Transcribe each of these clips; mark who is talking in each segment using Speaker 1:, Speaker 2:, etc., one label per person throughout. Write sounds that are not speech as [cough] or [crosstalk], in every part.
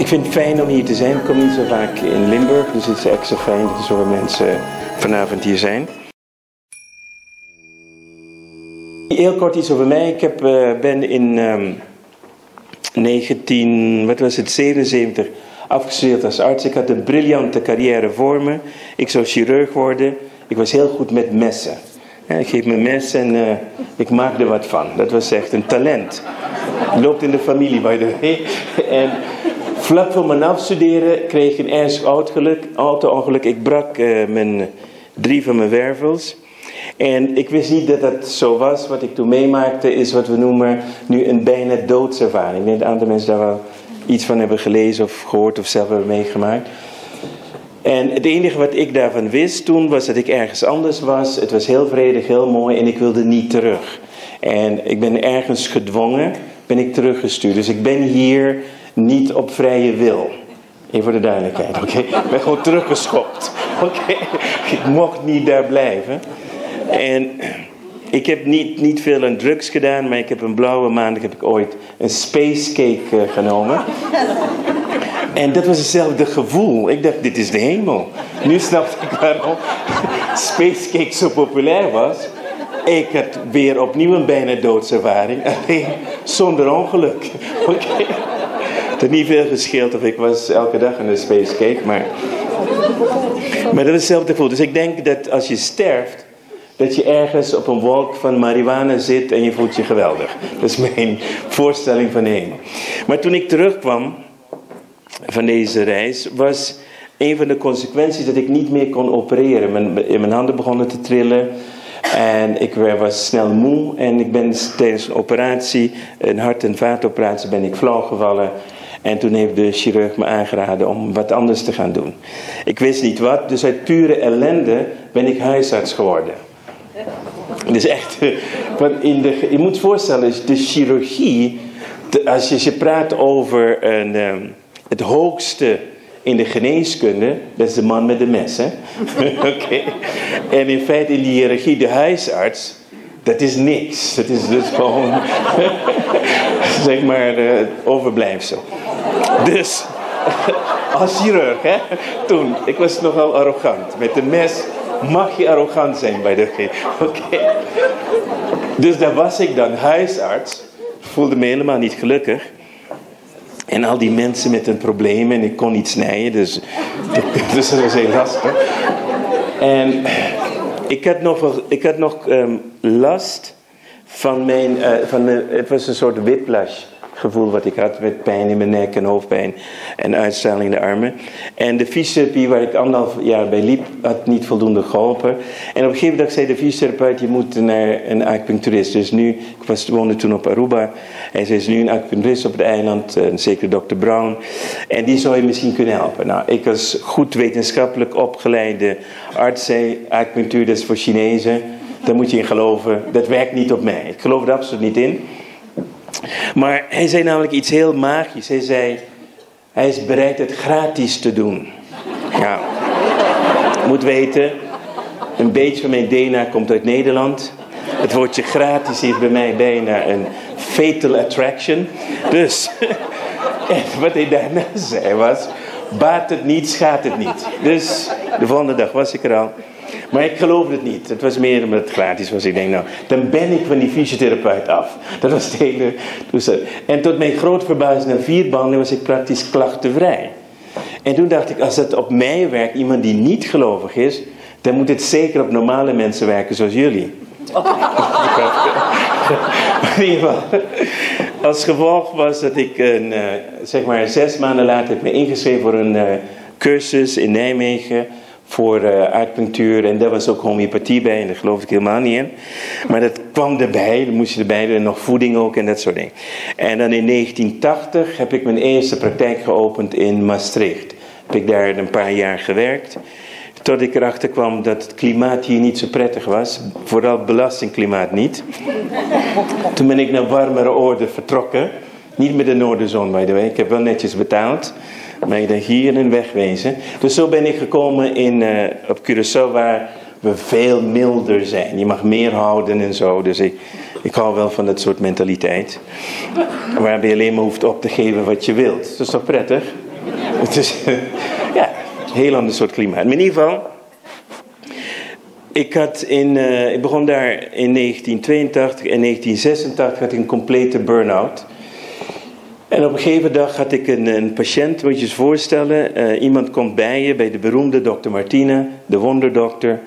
Speaker 1: ik vind het fijn om hier te zijn. Ik kom niet zo vaak in Limburg, dus het is extra fijn dat er zoveel mensen vanavond hier zijn. Heel kort iets over mij. Ik heb, uh, ben in um, 19, wat was het, 77 afgestudeerd als arts. Ik had een briljante carrière voor me. Ik zou chirurg worden. Ik was heel goed met messen. Ik geef me mes en uh, ik maak er wat van. Dat was echt een talent. Loopt in de familie, by the way. [laughs] En vlak voor mijn afstuderen kreeg ik een ernstig auto-ongeluk. Ik brak uh, mijn, drie van mijn wervels. En ik wist niet dat dat zo was. Wat ik toen meemaakte is wat we noemen nu een bijna doodservaring. Ik denk een aantal mensen daar wel iets van hebben gelezen of gehoord of zelf hebben meegemaakt. En het enige wat ik daarvan wist toen was dat ik ergens anders was. Het was heel vredig, heel mooi en ik wilde niet terug. En ik ben ergens gedwongen, ben ik teruggestuurd. Dus ik ben hier niet op vrije wil. Even voor de duidelijkheid, oké? Ik ben gewoon teruggeschopt, oké? Ik mocht niet daar blijven. En ik heb niet, niet veel aan drugs gedaan, maar ik heb een blauwe maandag heb ik ooit een space cake uh, genomen. En dat was hetzelfde gevoel. Ik dacht, dit is de hemel. Nu snapte ik waarom space cake zo populair was. Ik had weer opnieuw een bijna doodservaring, alleen zonder ongeluk. Oké. Het had niet veel gescheeld of ik was elke dag aan de space cake, maar... Maar dat is hetzelfde gevoel. Dus ik denk dat als je sterft, dat je ergens op een wolk van marihuana zit en je voelt je geweldig. Dat is mijn voorstelling van hemel. Maar toen ik terugkwam van deze reis, was een van de consequenties dat ik niet meer kon opereren. Mijn, mijn handen begonnen te trillen. En ik was snel moe en ik ben tijdens een operatie, een hart- en vaatoperatie, ben ik flauw gevallen. En toen heeft de chirurg me aangeraden om wat anders te gaan doen. Ik wist niet wat, dus uit pure ellende ben ik huisarts geworden. Dus echt, [laughs] want in de, je moet voorstellen, de chirurgie, als je, je praat over een, um, het hoogste in de geneeskunde, dat is de man met de mes. Hè? [laughs] okay. En in feite in die hiërarchie, de huisarts, dat is niks. Dat is dus gewoon, [laughs] zeg maar, het overblijfsel. Dus, [laughs] als chirurg, hè, toen, ik was nogal arrogant. Met de mes mag je arrogant zijn bij de [laughs] Oké. Dus daar was ik dan huisarts. Voelde me helemaal niet gelukkig. En al die mensen met een probleem en ik kon niet snijden, dus, [laughs] dus dat was heel lastig. En ik had nog, ik had nog um, last van mijn, uh, van mijn, het was een soort whiplash gevoel wat ik had met pijn in mijn nek en hoofdpijn en uitstraling in de armen. En de fysiotherapie waar ik anderhalf jaar bij liep, had niet voldoende geholpen. En op een gegeven moment zei de fysiotherapeut, je moet naar een acupuncturist. Dus nu, ik was, woonde toen op Aruba, hij zei, is nu een acupuncturist op het eiland, een zekere Dr. Brown. En die zou je misschien kunnen helpen. Nou, ik als goed wetenschappelijk opgeleide arts zei, acupunctuur is voor Chinezen. Daar moet je in geloven. Dat werkt niet op mij. Ik geloof er absoluut niet in. Maar hij zei namelijk iets heel magisch. Hij zei, hij is bereid het gratis te doen. Ja, moet weten, een beetje van mijn DNA komt uit Nederland. Het woordje gratis heeft bij mij bijna een fatal attraction. Dus, [laughs] wat hij daarna zei was, baat het niet, schaadt het niet. Dus, de volgende dag was ik er al. Maar ik geloofde het niet. Het was meer omdat het gratis was. Ik denk, nou, dan ben ik van die fysiotherapeut af. [laughs] Dat was het hele toestel. En tot mijn grote verbazing, na vier banden was ik praktisch klachtenvrij. En toen dacht ik, als het op mij werkt, iemand die niet gelovig is, dan moet het zeker op normale mensen werken zoals jullie. [laughs] in ieder geval, als gevolg was dat ik uh, zeg maar zes maanden later heb me ingeschreven voor een uh, cursus in Nijmegen voor uh, en daar was ook homeopathie bij en daar geloof ik helemaal niet in. Maar dat kwam erbij, dan moest je erbij en nog voeding ook en dat soort dingen. En dan in 1980 heb ik mijn eerste praktijk geopend in Maastricht. Heb ik daar een paar jaar gewerkt. Tot ik erachter kwam dat het klimaat hier niet zo prettig was. Vooral belastingklimaat niet. Toen ben ik naar warmere orde vertrokken. Niet met de Noorderzon, by the way. Ik heb wel netjes betaald. Maar ik denk hier en wegwezen. Dus zo ben ik gekomen in, uh, op Curaçao, waar we veel milder zijn. Je mag meer houden en zo. Dus ik, ik hou wel van dat soort mentaliteit. Waarbij je alleen maar hoeft op te geven wat je wilt. Dat is toch prettig? [laughs] Het is [laughs] ja, heel ander soort klimaat. Maar in ieder geval, ik, had in, uh, ik begon daar in 1982 en 1986 had ik een complete burn-out. En op een gegeven dag had ik een, een patiënt, moet je je voorstellen. Uh, iemand komt bij je, bij de beroemde dokter Martina, de wonderdokter.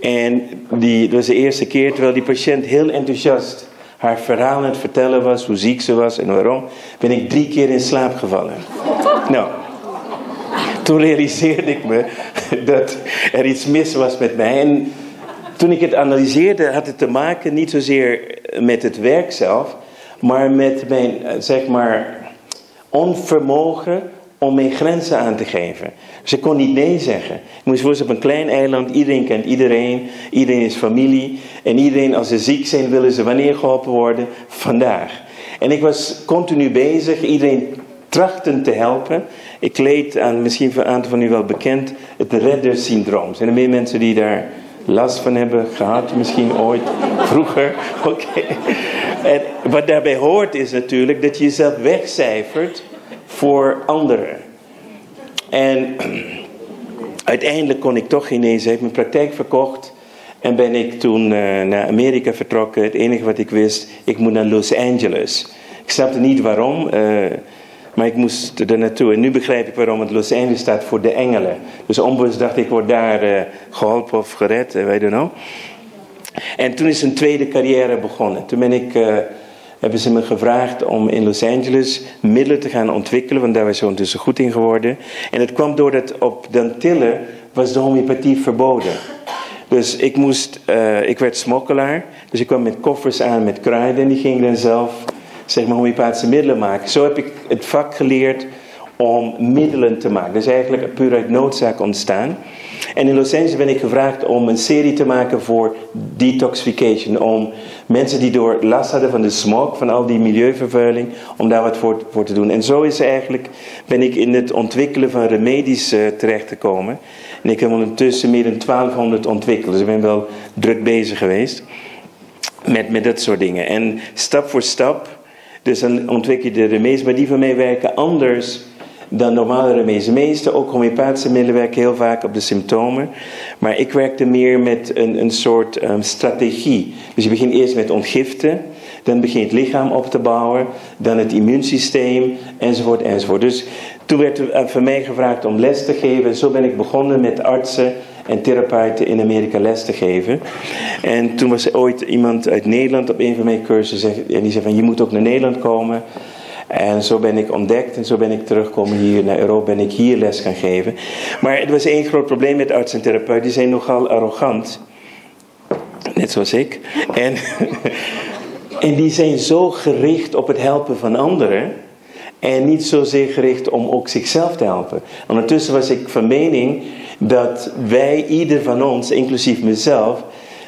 Speaker 1: En die, dat was de eerste keer, terwijl die patiënt heel enthousiast haar verhaal aan het vertellen was, hoe ziek ze was en waarom, ben ik drie keer in slaap gevallen. [laughs] Nou, toen realiseerde ik me dat er iets mis was met mij. En toen ik het analyseerde, had het te maken niet zozeer met het werk zelf, maar met mijn, eh, zeg maar, onvermogen om mijn grenzen aan te geven. Ze kon niet nee zeggen. Ik moest voorstellen op een klein eiland, iedereen kent iedereen, iedereen is familie. En iedereen, als ze ziek zijn, willen ze wanneer geholpen worden? Vandaag. En ik was continu bezig, iedereen trachten te helpen. Ik leed aan, misschien voor een aantal van u wel bekend, het reddersyndroom. Zijn er meer mensen die daar last van hebben gehad, misschien ooit, vroeger? [laughs] Oké. Wat daarbij hoort is natuurlijk dat je jezelf wegcijfert voor anderen. En [clears throat] uiteindelijk kon ik toch. Ik heb mijn praktijk verkocht. En ben ik toen uh, naar Amerika vertrokken. Het enige wat ik wist, ik moet naar Los Angeles. Ik snapte niet waarom, uh, maar ik moest er naartoe. En nu begrijp ik waarom het Los Angeles staat voor de engelen. Dus onbewust dacht ik, word daar uh, geholpen of gered, weet je nou. En toen is een tweede carrière begonnen. Toen ik hebben ze me gevraagd om in Los Angeles middelen te gaan ontwikkelen, want daar was ze ondertussen goed in geworden. En het kwam doordat op Dantille was de homeopathie verboden. Dus ik, moest, uh, ik werd smokkelaar, dus ik kwam met koffers aan met kruiden en die ging dan zelf zeg maar, homeopathische middelen maken. Zo heb ik het vak geleerd om middelen te maken. Dat is eigenlijk puur uit noodzaak ontstaan. En in Los Angeles ben ik gevraagd om een serie te maken voor detoxification. Om mensen die door last hadden van de smog, van al die milieuvervuiling, om daar wat voor, voor te doen. En zo is eigenlijk, ben ik in het ontwikkelen van remedies uh, terechtgekomen. En ik heb ondertussen meer dan 1200 ontwikkeld. Dus ik ben wel druk bezig geweest met, met dat soort dingen. En stap voor stap, dus dan ontwikkel je de remedies, maar die van mij werken anders dan normale remedies. De meeste, ook homeopathische middelen, werken heel vaak op de symptomen. Maar ik werkte meer met een, een soort um, strategie. Dus je begint eerst met ontgiften. Dan begin je het lichaam op te bouwen. Dan het immuunsysteem, enzovoort, enzovoort. Dus toen werd er uh, van mij gevraagd om les te geven. Zo ben ik begonnen met artsen en therapeuten in Amerika les te geven. En toen was er ooit iemand uit Nederland op een van mijn cursussen. En die zei van, je moet ook naar Nederland komen. En zo ben ik ontdekt en zo ben ik teruggekomen hier naar Europa, ben ik hier les gaan geven. Maar er was één groot probleem met artsen en therapeuten, die zijn nogal arrogant. Net zoals ik. En, [laughs] en die zijn zo gericht op het helpen van anderen. En niet zozeer gericht om ook zichzelf te helpen. Ondertussen was ik van mening dat wij, ieder van ons, inclusief mezelf,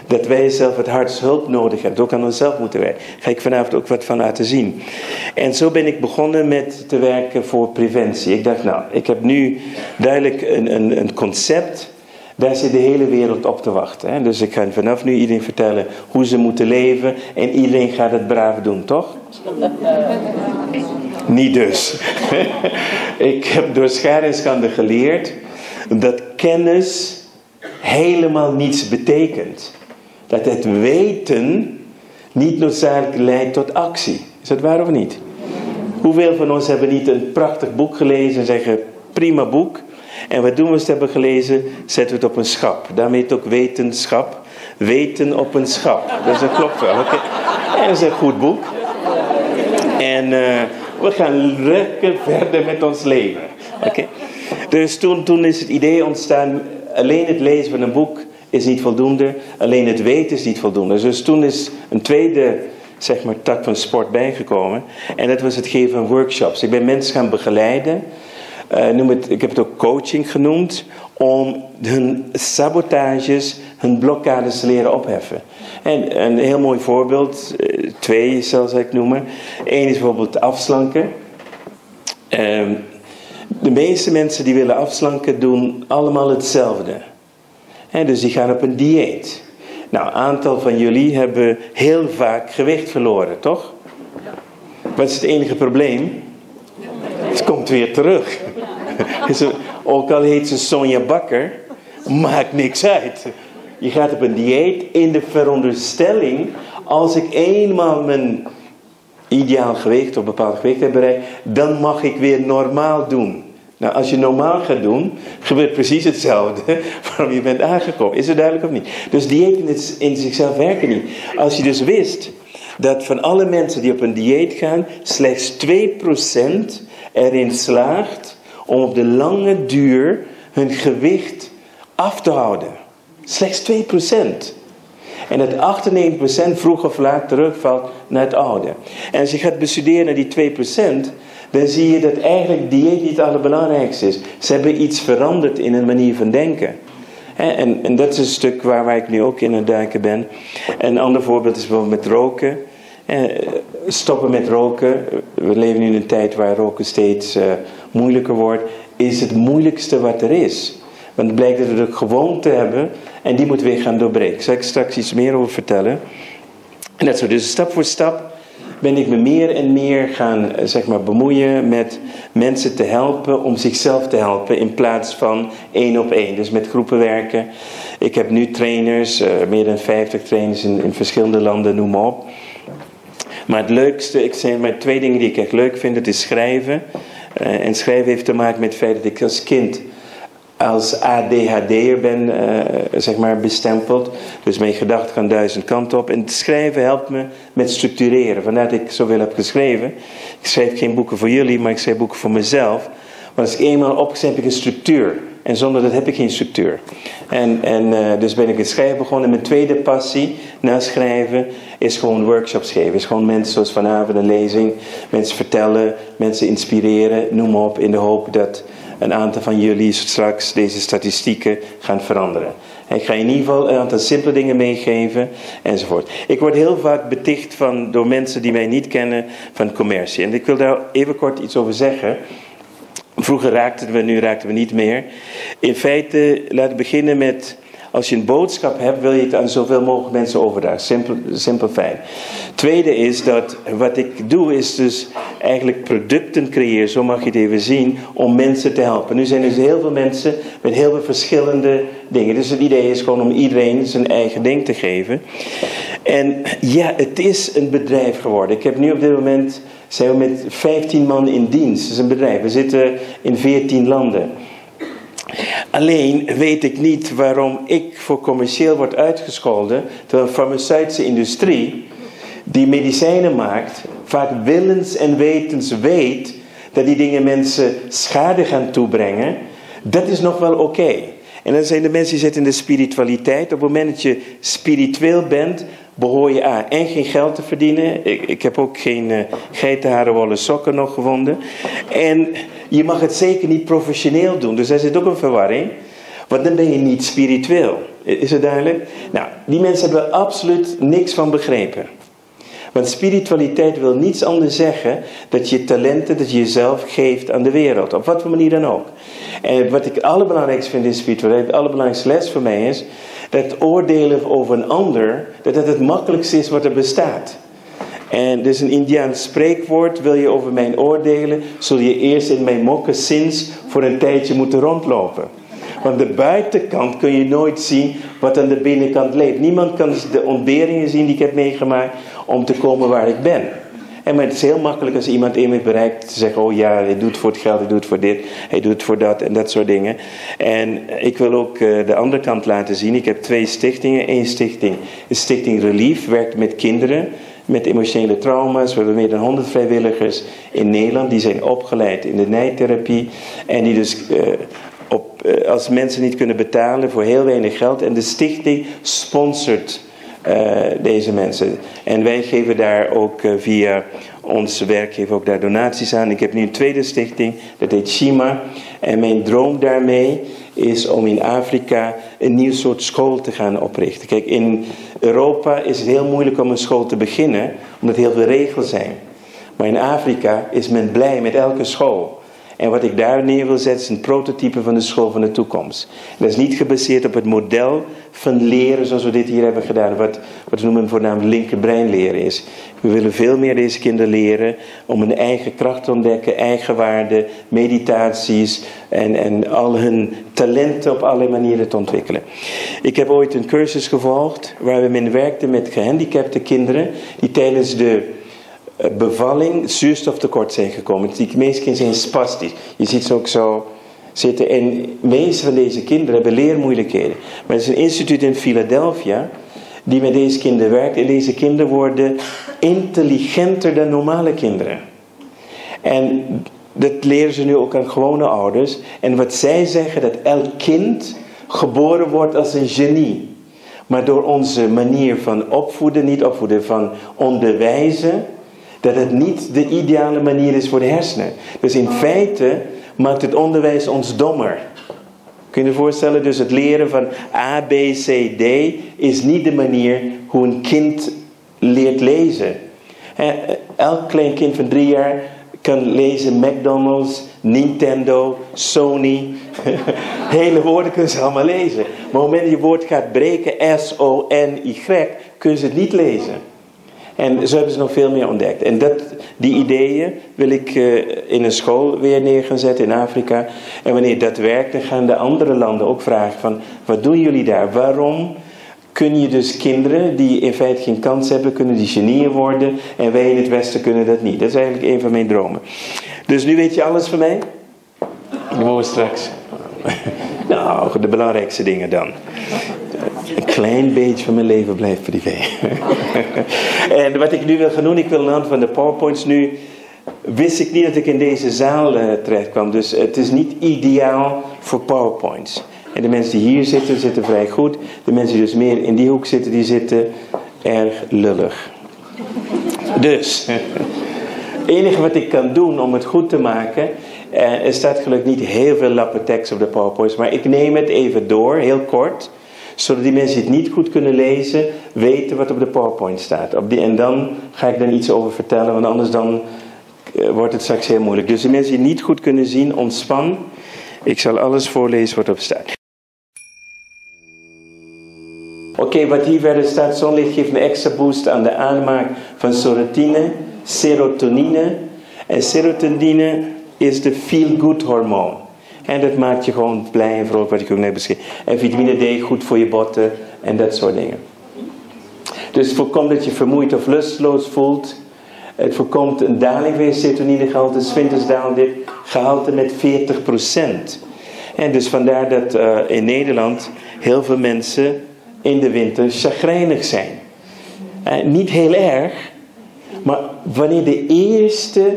Speaker 1: dat wij zelf het hardst hulp nodig hebben. Ook aan onszelf moeten werken. Daar ga ik vanavond ook wat van laten zien. En zo ben ik begonnen met te werken voor preventie. Ik dacht, nou, ik heb nu duidelijk een, een, een concept. Daar zit de hele wereld op te wachten. Hè? Dus ik ga vanaf nu iedereen vertellen hoe ze moeten leven. En iedereen gaat het braaf doen, toch? Niet dus. [laughs] ik heb door schade geleerd dat kennis helemaal niets betekent dat het weten niet noodzakelijk leidt tot actie. Is dat waar of niet? Hoeveel van ons hebben niet een prachtig boek gelezen en zeggen prima boek. En wat doen we als we het hebben gelezen? Zetten we het op een schap. Daarmee het ook wetenschap. Weten op een schap. Dat is een klopt wel. Okay. En dat is een goed boek. En uh, we gaan lekker verder met ons leven. Okay. Dus toen, toen is het idee ontstaan, alleen het lezen van een boek is niet voldoende. Alleen het weten is niet voldoende. Dus toen is een tweede zeg maar, tak van sport bijgekomen. En dat was het geven van workshops. Ik ben mensen gaan begeleiden. Uh, noem het, ik heb het ook coaching genoemd. om hun sabotages, hun blokkades te leren opheffen. En een heel mooi voorbeeld, eh, twee zelfs ik noemen. Eén is bijvoorbeeld afslanken. Ehm, de meeste mensen die willen afslanken doen allemaal hetzelfde. Dus die gaan op een dieet. Nou, een aantal van jullie hebben heel vaak gewicht verloren, toch? Wat is het enige probleem? Het komt weer terug. [laughs] Ook al heet ze Sonja Bakker, maakt niks uit. Je gaat op een dieet in de veronderstelling, als ik eenmaal mijn ideaal gewicht of bepaald gewicht heb bereikt, dan mag ik weer normaal doen. Nou, als je normaal gaat doen, gebeurt precies hetzelfde [laughs] waarom je bent aangekomen. Is het duidelijk of niet? Dus diëten in zichzelf werken niet. Als je dus wist dat van alle mensen die op een dieet gaan, slechts 2% erin slaagt om op de lange duur hun gewicht af te houden. Slechts 2%. En dat 98% vroeg of laat terugvalt naar het oude. En als je gaat bestuderen naar die 2%, dan zie je dat eigenlijk dieet niet het allerbelangrijkste is. Ze hebben iets veranderd in hun manier van denken. En, en dat is een stuk waar, waar ik nu ook in het duiken ben. Een ander voorbeeld is bijvoorbeeld met roken. Stoppen met roken. We leven nu in een tijd waar roken steeds uh, moeilijker wordt. Is het moeilijkste wat er is. Want het blijkt dat we de gewoonte hebben en die moeten we weer gaan doorbreken. Daar zal ik straks iets meer over vertellen. En dat zo. Dus stap voor stap ben ik me meer en meer gaan eh, zeg maar, bemoeien met mensen te helpen om zichzelf te helpen in plaats van één op één. Dus met groepen werken. Ik heb nu trainers, uh, meer dan 50 trainers in, in verschillende landen, noem maar op. Maar het leukste, ik zeg maar twee dingen die ik echt leuk vind, het is schrijven. Uh, en schrijven heeft te maken met het feit dat ik als kind als ADHD'er ben, uh, zeg maar, bestempeld. Dus mijn gedachten gaan duizend kanten op. En het schrijven helpt me met structureren. Vandaar dat ik zoveel heb geschreven. Ik schrijf geen boeken voor jullie, maar ik schrijf boeken voor mezelf. Maar als ik eenmaal opgezet heb ik een structuur. En zonder dat heb ik geen structuur. En, en uh, dus ben ik het schrijven begonnen. En mijn tweede passie na schrijven is gewoon workshops geven. Is gewoon mensen zoals vanavond een lezing. Mensen vertellen, mensen inspireren, noem op. In de hoop dat een aantal van jullie straks deze statistieken gaan veranderen. Ik ga in ieder geval een aantal simpele dingen meegeven enzovoort. Ik word heel vaak beticht van, door mensen die mij niet kennen van commercie. En ik wil daar even kort iets over zeggen. Vroeger raakten we, nu raakten we niet meer. In feite, laten we beginnen met als je een boodschap hebt, wil je het aan zoveel mogelijk mensen overdragen. Simpel, simpel fijn. Tweede is dat wat ik doe, is dus eigenlijk producten creëren, zo mag je het even zien, om mensen te helpen. Nu zijn er dus heel veel mensen met heel veel verschillende dingen. Dus het idee is gewoon om iedereen zijn eigen ding te geven. En ja, het is een bedrijf geworden. Ik heb nu op dit moment, zijn we met 15 man in dienst. Het is een bedrijf. We zitten in 14 landen. Alleen weet ik niet waarom ik voor commercieel word uitgescholden, terwijl de farmaceutische industrie, die medicijnen maakt, vaak willens en wetens weet dat die dingen mensen schade gaan toebrengen, dat is nog wel oké. En dan zijn de mensen die zitten in de spiritualiteit. Op het moment dat je spiritueel bent, behoor je aan en geen geld te verdienen. Ik, ik heb ook geen uh, geitenharen wollen sokken nog gevonden. En je mag het zeker niet professioneel doen. Dus daar zit ook een verwarring. Want dan ben je niet spiritueel. Is het duidelijk? Nou, die mensen hebben er absoluut niks van begrepen. Want spiritualiteit wil niets anders zeggen dat je talenten, dat je jezelf geeft aan de wereld. Op wat voor manier dan ook. En wat ik het allerbelangrijkste vind in spiritualiteit, de allerbelangrijkste les voor mij is, dat oordelen over een ander, dat het het makkelijkste is wat er bestaat. En dus een Indiaans spreekwoord, wil je over mijn oordelen, zul je eerst in mijn moccasins voor een tijdje moeten rondlopen. Want de buitenkant kun je nooit zien wat aan de binnenkant leeft. Niemand kan de ontberingen zien die ik heb meegemaakt om te komen waar ik ben. En maar het is heel makkelijk als iemand iemand bereikt te zeggen: Oh ja, hij doet voor het geld, hij doet voor dit, hij doet voor dat en dat soort dingen. En ik wil ook uh, de andere kant laten zien. Ik heb twee stichtingen. Eén stichting is Stichting Relief, werkt met kinderen met emotionele trauma's. We hebben meer dan 100 vrijwilligers in Nederland die zijn opgeleid in de nijtherapie. En die dus uh, op, uh, als mensen niet kunnen betalen voor heel weinig geld. En de stichting sponsort deze mensen. En wij geven daar ook uh, via ons werkgever ook daar donaties aan. Ik heb nu een tweede stichting, dat heet Shima. En mijn droom daarmee is om in Afrika een nieuw soort school te gaan oprichten. Kijk, in Europa is het heel moeilijk om een school te beginnen, omdat heel veel regels zijn. Maar in Afrika is men blij met elke school. En wat ik daar neer wil zetten is een prototype van de school van de toekomst. dat is niet gebaseerd op het model van leren zoals we dit hier hebben gedaan. Wat, wat we noemen voornamelijk linkerbrein leren is. We willen veel meer deze kinderen leren om hun eigen kracht te ontdekken, eigenwaarde, meditaties en, en al hun talenten op allerlei manieren te ontwikkelen. Ik heb ooit een cursus gevolgd waar we men werkte met gehandicapte kinderen die tijdens de bevalling zuurstoftekort zijn gekomen. Die meeste kinderen zijn spastisch. Je ziet ze ook zo zitten. En de meeste van deze kinderen hebben leermoeilijkheden. Maar er is een instituut in Philadelphia die met deze kinderen werkt. En deze kinderen worden intelligenter dan normale kinderen. En dat leren ze nu ook aan gewone ouders. En wat zij zeggen, dat elk kind geboren wordt als een genie. Maar door onze manier van opvoeden, niet opvoeden, van onderwijzen, dat het niet de ideale manier is voor de hersenen. Dus in feite maakt het onderwijs ons dommer. Kun je je voorstellen? Dus het leren van A, B, C, D is niet de manier hoe een kind leert lezen. Elk klein kind van drie jaar kan lezen McDonald's, Nintendo, Sony. [laughs] Hele woorden kunnen ze allemaal lezen. Maar op het moment dat je woord gaat breken, S-O-N-Y, kunnen ze het niet lezen. En zo hebben ze nog veel meer ontdekt. En dat, die ideeën wil ik uh, in een school weer neer gaan zetten in Afrika. En wanneer dat werkt, dan gaan de andere landen ook vragen van... Wat doen jullie daar? Waarom kun je dus kinderen die in feite geen kans hebben... kunnen die genieën worden en wij in het Westen kunnen dat niet. Dat is eigenlijk een van mijn dromen. Dus nu weet je alles van mij? Dan mogen we straks... [laughs] nou, de belangrijkste dingen dan een klein beetje van mijn leven blijft privé. [laughs] en wat ik nu wil gaan doen, ik wil de hand van de PowerPoints nu. Wist ik niet dat ik in deze zaal uh, terecht kwam. Dus het is niet ideaal voor PowerPoints. En de mensen die hier zitten, zitten vrij goed. De mensen die dus meer in die hoek zitten, die zitten erg lullig. Dus, het enige wat ik kan doen om het goed te maken. Uh, er staat gelukkig niet heel veel lappen tekst op de PowerPoints. Maar ik neem het even door, heel kort zodat die mensen het niet goed kunnen lezen, weten wat op de PowerPoint staat. Op die, en dan ga ik er iets over vertellen, want anders dan uh, wordt het straks heel moeilijk. Dus de mensen die het niet goed kunnen zien, ontspan. Ik zal alles voorlezen wat op staat. Oké, wat hier verder staat, zonlicht geeft een extra boost aan de aanmaak van serotonine, serotonine. En serotonine is de feel-good hormoon. En dat maakt je gewoon blij en vrolijk, wat ik ook net beschreef. En vitamine D goed voor je botten en dat soort dingen. Dus voorkomt dat je vermoeid of lusteloos voelt. Het voorkomt een daling van je serotoninegehalte. Winters daalt dit gehalte met 40%. En dus vandaar dat uh, in Nederland heel veel mensen in de winter chagrijnig zijn. Uh, niet heel erg, maar wanneer de eerste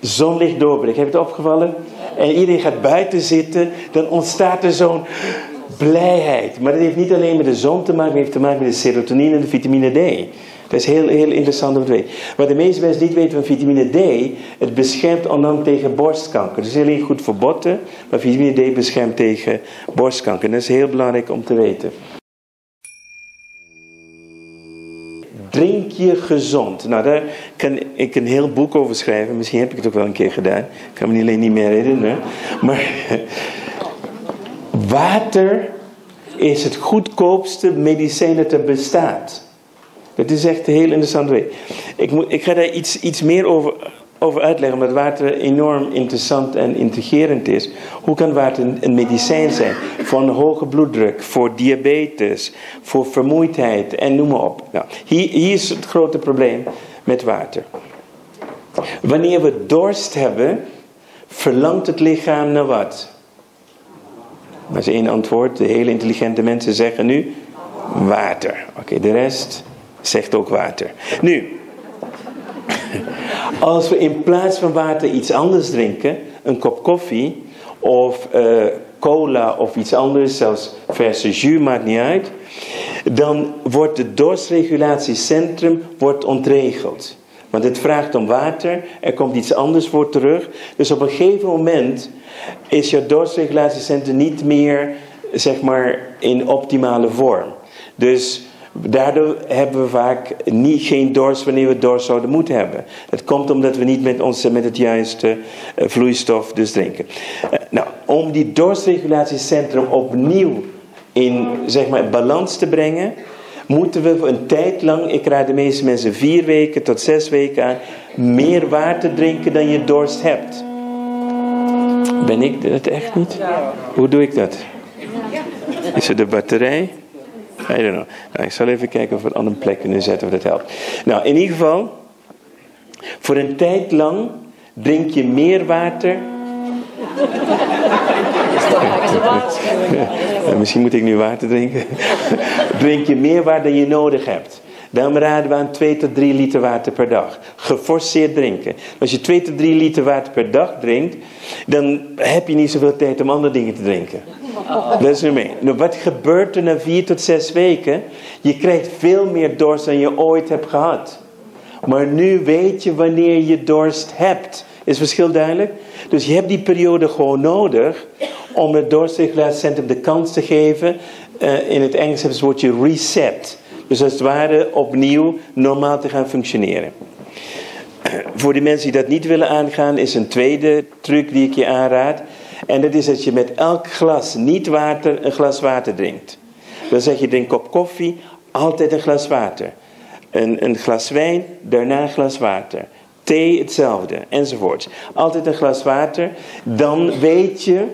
Speaker 1: zonlicht doorbreekt. Heb je het opgevallen? En iedereen gaat buiten zitten, dan ontstaat er zo'n blijheid. Maar dat heeft niet alleen met de zon te maken, het heeft te maken met de serotonine en de vitamine D. Dat is heel, heel interessant om te weten. Wat de meeste mensen niet weten van vitamine D, het beschermt onder tegen borstkanker. Het is heel goed voor botten, maar vitamine D beschermt tegen borstkanker. En dat is heel belangrijk om te weten. Drink je gezond. Nou, daar kan ik een heel boek over schrijven. Misschien heb ik het ook wel een keer gedaan. Ik kan me alleen niet meer herinneren. Maar [laughs] water is het goedkoopste medicijn dat er bestaat. Dat is echt heel interessant. Ik, moet, ik ga daar iets, iets meer over over uitleggen, omdat water enorm interessant en intrigerend is. Hoe kan water een medicijn zijn voor een hoge bloeddruk, voor diabetes, voor vermoeidheid en noem maar op. Nou, hier, hier is het grote probleem met water. Wanneer we dorst hebben, verlangt het lichaam naar wat? Dat is één antwoord. De hele intelligente mensen zeggen nu water. Oké, de rest zegt ook water. Nu, als we in plaats van water iets anders drinken, een kop koffie of uh, cola of iets anders, zelfs verse jus, maakt niet uit. dan wordt het dorstregulatiecentrum wordt ontregeld. Want het vraagt om water, er komt iets anders voor terug. Dus op een gegeven moment is je dorstregulatiecentrum niet meer zeg maar, in optimale vorm. Dus daardoor hebben we vaak niet, geen dorst wanneer we dorst zouden moeten hebben. Dat komt omdat we niet met, ons, met het juiste uh, vloeistof dus drinken. Uh, nou, om die dorstregulatiecentrum opnieuw in zeg maar, balans te brengen, moeten we een tijd lang, ik raad de meeste mensen vier weken tot zes weken aan, meer water drinken dan je dorst hebt. Ben ik dat echt niet? Hoe doe ik dat? Is het de batterij? I don't know. Nou, ik zal even kijken of we het aan een plek kunnen zetten of dat helpt. Nou, in ieder geval, voor een tijd lang drink je meer water. [laughs] Misschien moet ik nu water drinken. [laughs] drink je meer water dan je nodig hebt. Dan raden we aan 2 tot 3 liter water per dag. Geforceerd drinken. Als je 2 tot 3 liter water per dag drinkt, dan heb je niet zoveel tijd om andere dingen te drinken. Dat is nu mee. Nou, wat gebeurt er na 4 tot 6 weken? Je krijgt veel meer dorst dan je ooit hebt gehad. Maar nu weet je wanneer je dorst hebt. Is het verschil duidelijk? Dus je hebt die periode gewoon nodig om het dorstregulatiecentrum de kans te geven. Uh, in het Engels hebben ze het woordje reset. Dus als het ware opnieuw normaal te gaan functioneren. Voor de mensen die dat niet willen aangaan, is een tweede truc die ik je aanraad. En dat is dat je met elk glas niet water een glas water drinkt. Dan zeg je drink kop koffie, altijd een glas water. Een, een glas wijn, daarna een glas water. Thee hetzelfde, enzovoort. Altijd een glas water. Dan weet je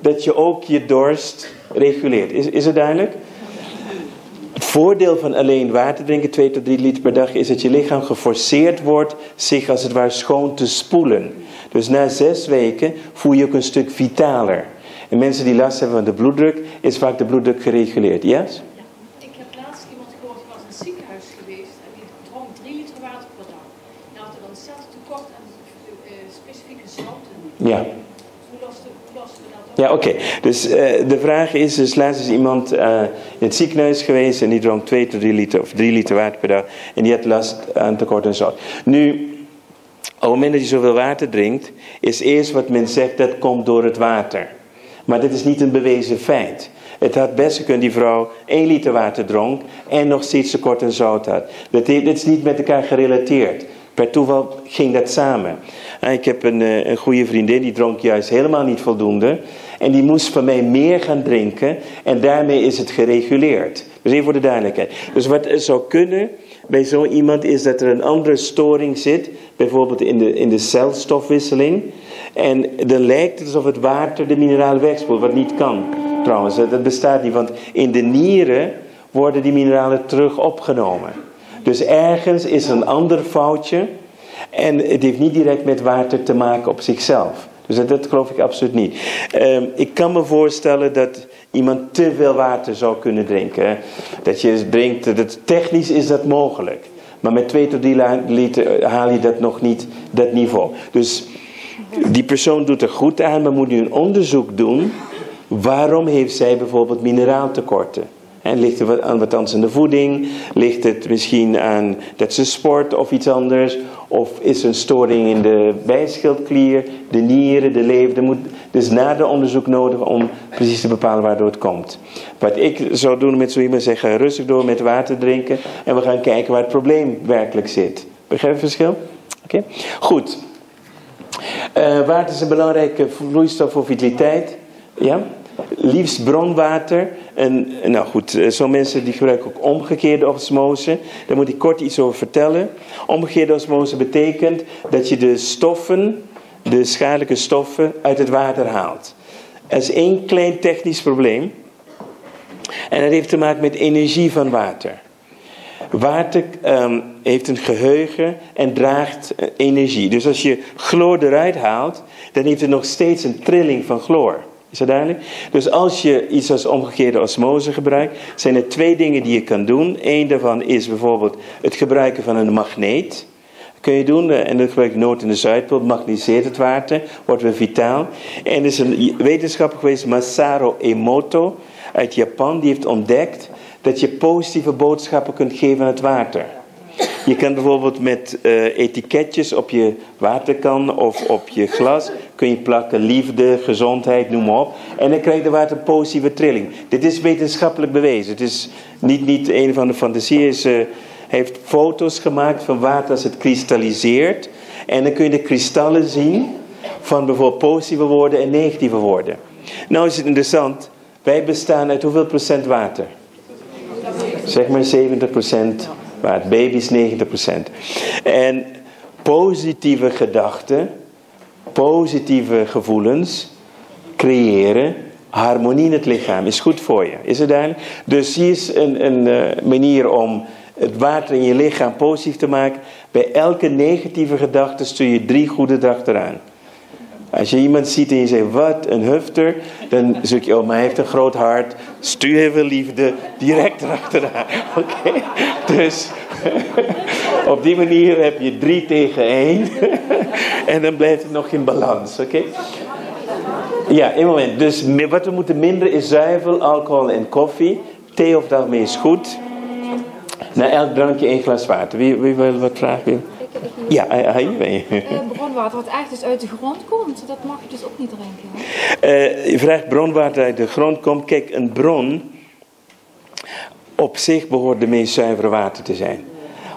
Speaker 1: dat je ook je dorst reguleert. Is, is het duidelijk? Het voordeel van alleen water drinken, 2 tot 3 liter per dag, is dat je lichaam geforceerd wordt zich als het ware schoon te spoelen. Dus na zes weken voel je ook een stuk vitaler. En mensen die last hebben van de bloeddruk, is vaak de bloeddruk gereguleerd. Yes?
Speaker 2: Ik heb laatst iemand gehoord die was in het ziekenhuis geweest en die dronk 3 liter water per dag. En had er ontzettend tekort aan uh, specifieke zouten.
Speaker 1: Ja.
Speaker 2: Hoe we dat op?
Speaker 1: Ja, oké. Dus uh, de vraag is, dus laatst is iemand uh, in het ziekenhuis geweest en die dronk 2 tot 3 liter of 3 liter water per dag en die had last aan tekort aan zout. Nu, het moment dat je zoveel water drinkt, is eerst wat men zegt dat komt door het water. Maar dat is niet een bewezen feit. Het had best gekund die vrouw 1 liter water dronk en nog steeds tekort aan zout had. Dat, dit is niet met elkaar gerelateerd. Per toeval ging dat samen. Ik heb een, eh, een goede vriendin, die dronk juist helemaal niet voldoende. En die moest van mij meer gaan drinken. En daarmee is het gereguleerd. Dus even voor de duidelijkheid. Dus wat zou kunnen bij zo iemand is dat er een andere storing zit. Bijvoorbeeld in de, in de celstofwisseling. En dan lijkt het alsof het water de mineralen wegspoelt. Wat niet kan trouwens. Dat bestaat niet. Want in de nieren worden die mineralen terug opgenomen. Dus ergens is een ander foutje. En het heeft niet direct met water te maken op zichzelf. Dus dat, geloof ik absoluut niet. Um, ik kan me voorstellen dat iemand te veel water zou kunnen drinken. Dat je drinkt, dat, technisch is dat mogelijk. Maar met 2 tot 3 liter haal je dat nog niet, dat niveau. Dus die persoon doet er goed aan, maar moet nu een onderzoek doen. Waarom heeft zij bijvoorbeeld mineraaltekorten? En ligt het aan wat anders in de voeding? Ligt het misschien aan dat ze sport of iets anders? Of is er een storing in de bijschildklier, de nieren, de lever? Er moet dus nader onderzoek nodig om precies te bepalen waardoor het komt. Wat ik zou doen met zo iemand zeggen, rustig door met water drinken. En we gaan kijken waar het probleem werkelijk zit. Begrijp je het verschil? Oké, goed. Uh, water is een belangrijke vloeistof voor vitaliteit. Ja? Liefst bronwater. En nou goed, zo'n mensen die gebruiken ook omgekeerde osmose. Daar moet ik kort iets over vertellen. Omgekeerde osmose betekent dat je de stoffen, de schadelijke stoffen, uit het water haalt. Er is één klein technisch probleem. En dat heeft te maken met energie van water. Water um, heeft een geheugen en draagt uh, energie. Dus als je chloor eruit haalt, dan heeft het nog steeds een trilling van chloor. Is dat duidelijk? Dus als je iets als omgekeerde osmose gebruikt, zijn er twee dingen die je kan doen. Eén daarvan is bijvoorbeeld het gebruiken van een magneet. kun je doen, en dat gebruik Noord- en de Zuidpool, magniseert het water, wordt weer vitaal. En er is een wetenschapper geweest, Masaru Emoto, uit Japan, die heeft ontdekt dat je positieve boodschappen kunt geven aan het water. Je kan bijvoorbeeld met uh, etiketjes op je waterkan of op je glas kun je plakken liefde, gezondheid, noem maar op. En dan krijgt de water positieve trilling. Dit is wetenschappelijk bewezen. Het is niet, niet een van de fantasieën. Hij heeft foto's gemaakt van water als het kristalliseert. En dan kun je de kristallen zien van bijvoorbeeld positieve woorden en negatieve woorden. Nou is het interessant. Wij bestaan uit hoeveel procent water? Zeg maar 70 procent waar het baby is 90%. En positieve gedachten, positieve gevoelens creëren harmonie in het lichaam. Is goed voor je. Is het duidelijk? Dus hier is een, een uh, manier om het water in je lichaam positief te maken. Bij elke negatieve gedachte stuur je drie goede gedachten aan. Als je iemand ziet en je zegt, wat een hufter, dan zoek je, oh, maar hij heeft een groot hart. Stuur veel liefde, direct [laughs] erachteraan. Oké? Dus [laughs] op die manier heb je drie tegen één. [laughs] en dan blijft het nog in balans. Oké? Ja, een moment. Dus wat we moeten minderen is zuivel, alcohol en koffie. Thee of dat is goed. Na elk drankje één glas water. Wie, wie wil wat vragen? Ja, hier ben je.
Speaker 3: Uh, bronwater wat eigenlijk dus uit de grond komt, dat mag je dus ook niet drinken.
Speaker 1: Uh, je vraagt bronwater uit de grond komt. Kijk, een bron op zich behoort de meest zuivere water te zijn.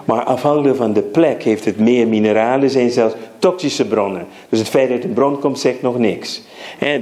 Speaker 1: Maar afhankelijk van de plek heeft het meer mineralen, zijn zelfs toxische bronnen. Dus het feit dat een bron komt zegt nog niks.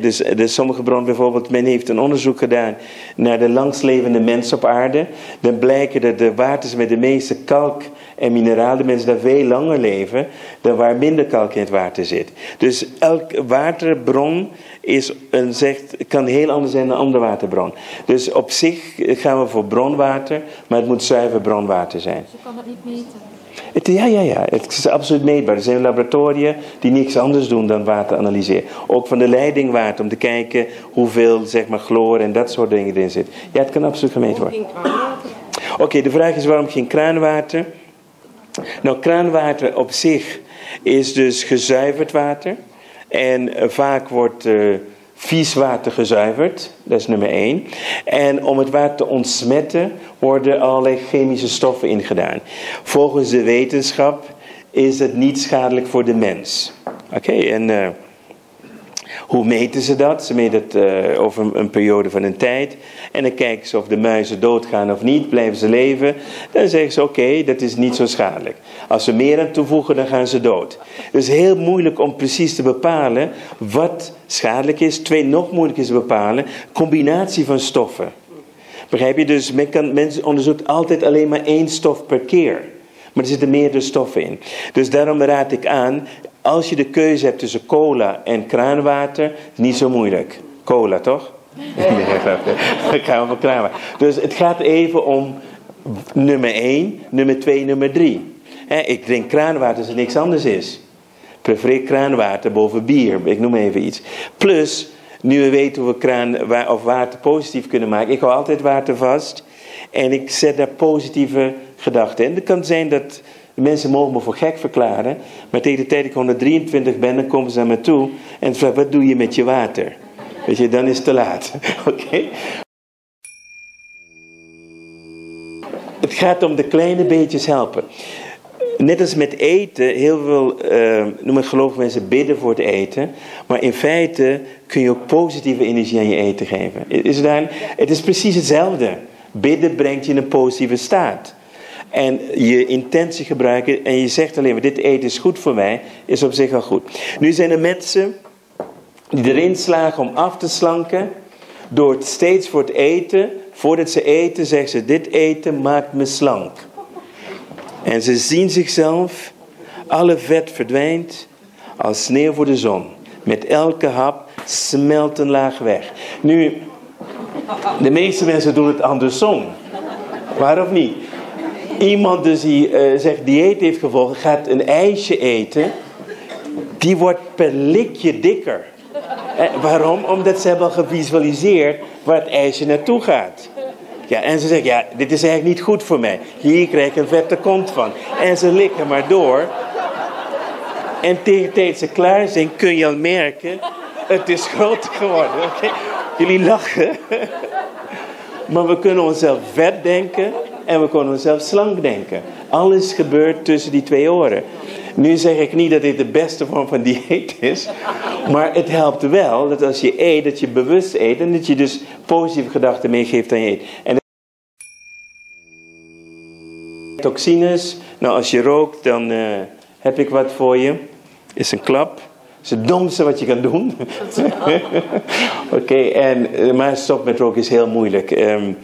Speaker 1: dus, dus sommige bronnen bijvoorbeeld, men heeft een onderzoek gedaan naar de langstlevende mensen op aarde. Dan blijken dat de waters met de meeste kalk en mineralen mensen daar veel langer leven dan waar minder kalk in het water zit. Dus elke waterbron is een, zegt, kan heel anders zijn dan een andere waterbron. Dus op zich gaan we voor bronwater, maar het moet zuiver bronwater zijn.
Speaker 3: Je kan dat niet meten.
Speaker 1: Het, ja, ja, ja. Het is absoluut meetbaar. Er zijn laboratoria die niks anders doen dan water analyseren. Ook van de leidingwater, om te kijken hoeveel zeg maar, chloor en dat soort dingen erin zit. Ja, het kan absoluut gemeten worden. Oké, de vraag is waarom geen kraanwater? Nou, kraanwater op zich is dus gezuiverd water. En eh, vaak wordt uh, vies water gezuiverd, dat is nummer één. En om het water te ontsmetten worden allerlei chemische stoffen ingedaan. Volgens de wetenschap is het niet schadelijk voor de mens. Oké, en uh, hoe meten ze dat? Ze meten het over een, een, periode van een tijd. En dan kijken ze of de muizen doodgaan of niet. Blijven ze leven? Dan zeggen ze oké, dat is niet zo schadelijk. Als ze meer aan toevoegen, dan gaan ze dood. Dus heel moeilijk om precies te bepalen wat schadelijk is. Twee, nog moeilijker is te bepalen, combinatie van stoffen. Begrijp je? Dus men, kan, men onderzoekt altijd alleen maar één stof per keer. Maar er zitten meerdere stoffen in. Dus daarom raad ik aan, als je de keuze hebt tussen cola en kraanwater, niet zo moeilijk. Cola, toch? Nee, [laughs] ik ga over kraanwater. Dus het gaat even om nummer 1, nummer 2, nummer 3. ik drink kraanwater als er niks anders is. Prefereer kraanwater boven bier, ik noem even iets. Plus, nu we weten hoe we kraan of water positief kunnen maken. Ik hou altijd water vast. En ik zet daar positieve gedachten in. Het kan zijn dat mensen mogen me voor gek verklaren. Maar tegen de tijd ik 123 ben, dan komen ze naar me toe. En vragen, wat doe je met je water? Weet je, dan is het te laat. [laughs] Oké? Het gaat om de kleine beetjes helpen. Net als met eten, heel veel, uh, noem ik geloof mensen, bidden voor het eten. Maar in feite kun je ook positieve energie aan je eten geven. Is het, dan, het is precies hetzelfde. Bidden brengt je in een positieve staat. En je intentie gebruiken en je zegt alleen maar dit eten is goed voor mij, is op zich al goed. Nu zijn er mensen die erin slagen om af te slanken door het steeds voor het eten, voordat ze eten, zeggen ze dit eten maakt me slank. En ze zien zichzelf, alle vet verdwijnt als sneeuw voor de zon. Met elke hap smelt een laag weg. Nu, de meeste mensen doen het andersom. Waarom niet? Iemand dus die uh, zegt dieet heeft gevolgd, gaat een ijsje eten. Die wordt per likje dikker. Eh, waarom? Omdat ze hebben al gevisualiseerd waar het ijsje naartoe gaat. Ja, en ze zeggen, ja, dit is eigenlijk niet goed voor mij. Hier krijg ik een vette kont van. En ze likken maar door. En tegen tijd ze klaar zijn, kun je al merken, het is groter geworden. Jullie lachen. Maar we kunnen onszelf vet denken en we kunnen onszelf slank denken. Alles gebeurt tussen die twee oren. Nu zeg ik niet dat dit de beste vorm van dieet is. Maar het helpt wel dat als je eet, dat je bewust eet. En dat je dus positieve gedachten meegeeft aan je eet. En toxines. Nou, als je rookt, dan uh, heb ik wat voor je. Is een klap. is het domste wat je kan doen. [laughs] Oké, en maar stop met roken is heel moeilijk. Um,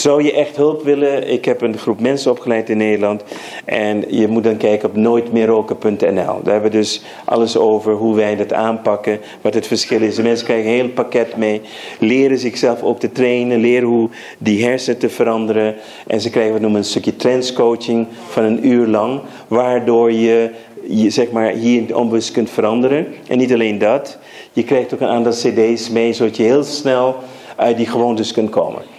Speaker 1: zou je echt hulp willen? Ik heb een groep mensen opgeleid in Nederland. En je moet dan kijken op nooitmeerroken.nl. Daar hebben we dus alles over hoe wij dat aanpakken. Wat het verschil is. De mensen krijgen een heel pakket mee. Leren zichzelf ook te trainen. Leren hoe die hersenen te veranderen. En ze krijgen wat noemen een stukje trendscoaching van een uur lang. Waardoor je je zeg maar hier onbewust kunt veranderen. En niet alleen dat. Je krijgt ook een aantal cd's mee. Zodat je heel snel uit die gewoontes kunt komen.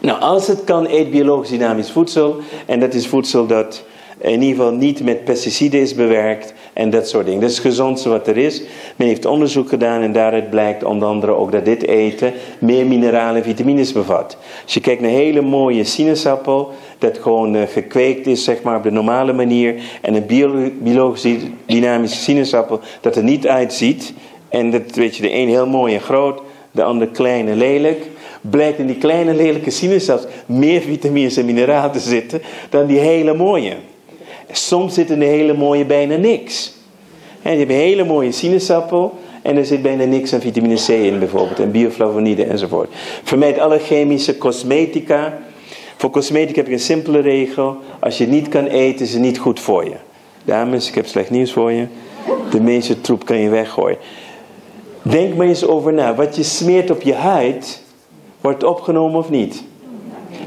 Speaker 1: Nou, als het kan, eet biologisch dynamisch voedsel. En dat is voedsel dat in ieder geval niet met pesticiden is bewerkt en dat soort dingen. Dat is het gezondste wat er is. Men heeft onderzoek gedaan en daaruit blijkt onder andere ook dat dit eten meer mineralen en vitamines bevat. Als je kijkt naar een hele mooie sinaasappel, dat gewoon uh, gekweekt is zeg maar op de normale manier, en een biologisch dynamische sinaasappel dat er niet uitziet, en dat weet je, de een heel mooi en groot, de ander klein en lelijk blijkt in die kleine lelijke sinaasappels meer vitamines en mineralen te zitten dan die hele mooie. Soms zit in de hele mooie bijna niks. En je hebt een hele mooie sinaasappel en er zit bijna niks aan vitamine C in bijvoorbeeld en bioflavonoïden enzovoort. Vermijd alle chemische cosmetica. Voor cosmetica heb ik een simpele regel. Als je niet kan eten is het niet goed voor je. Dames, ik heb slecht nieuws voor je. De meeste troep kan je weggooien. Denk maar eens over na. Wat je smeert op je huid wordt opgenomen of niet.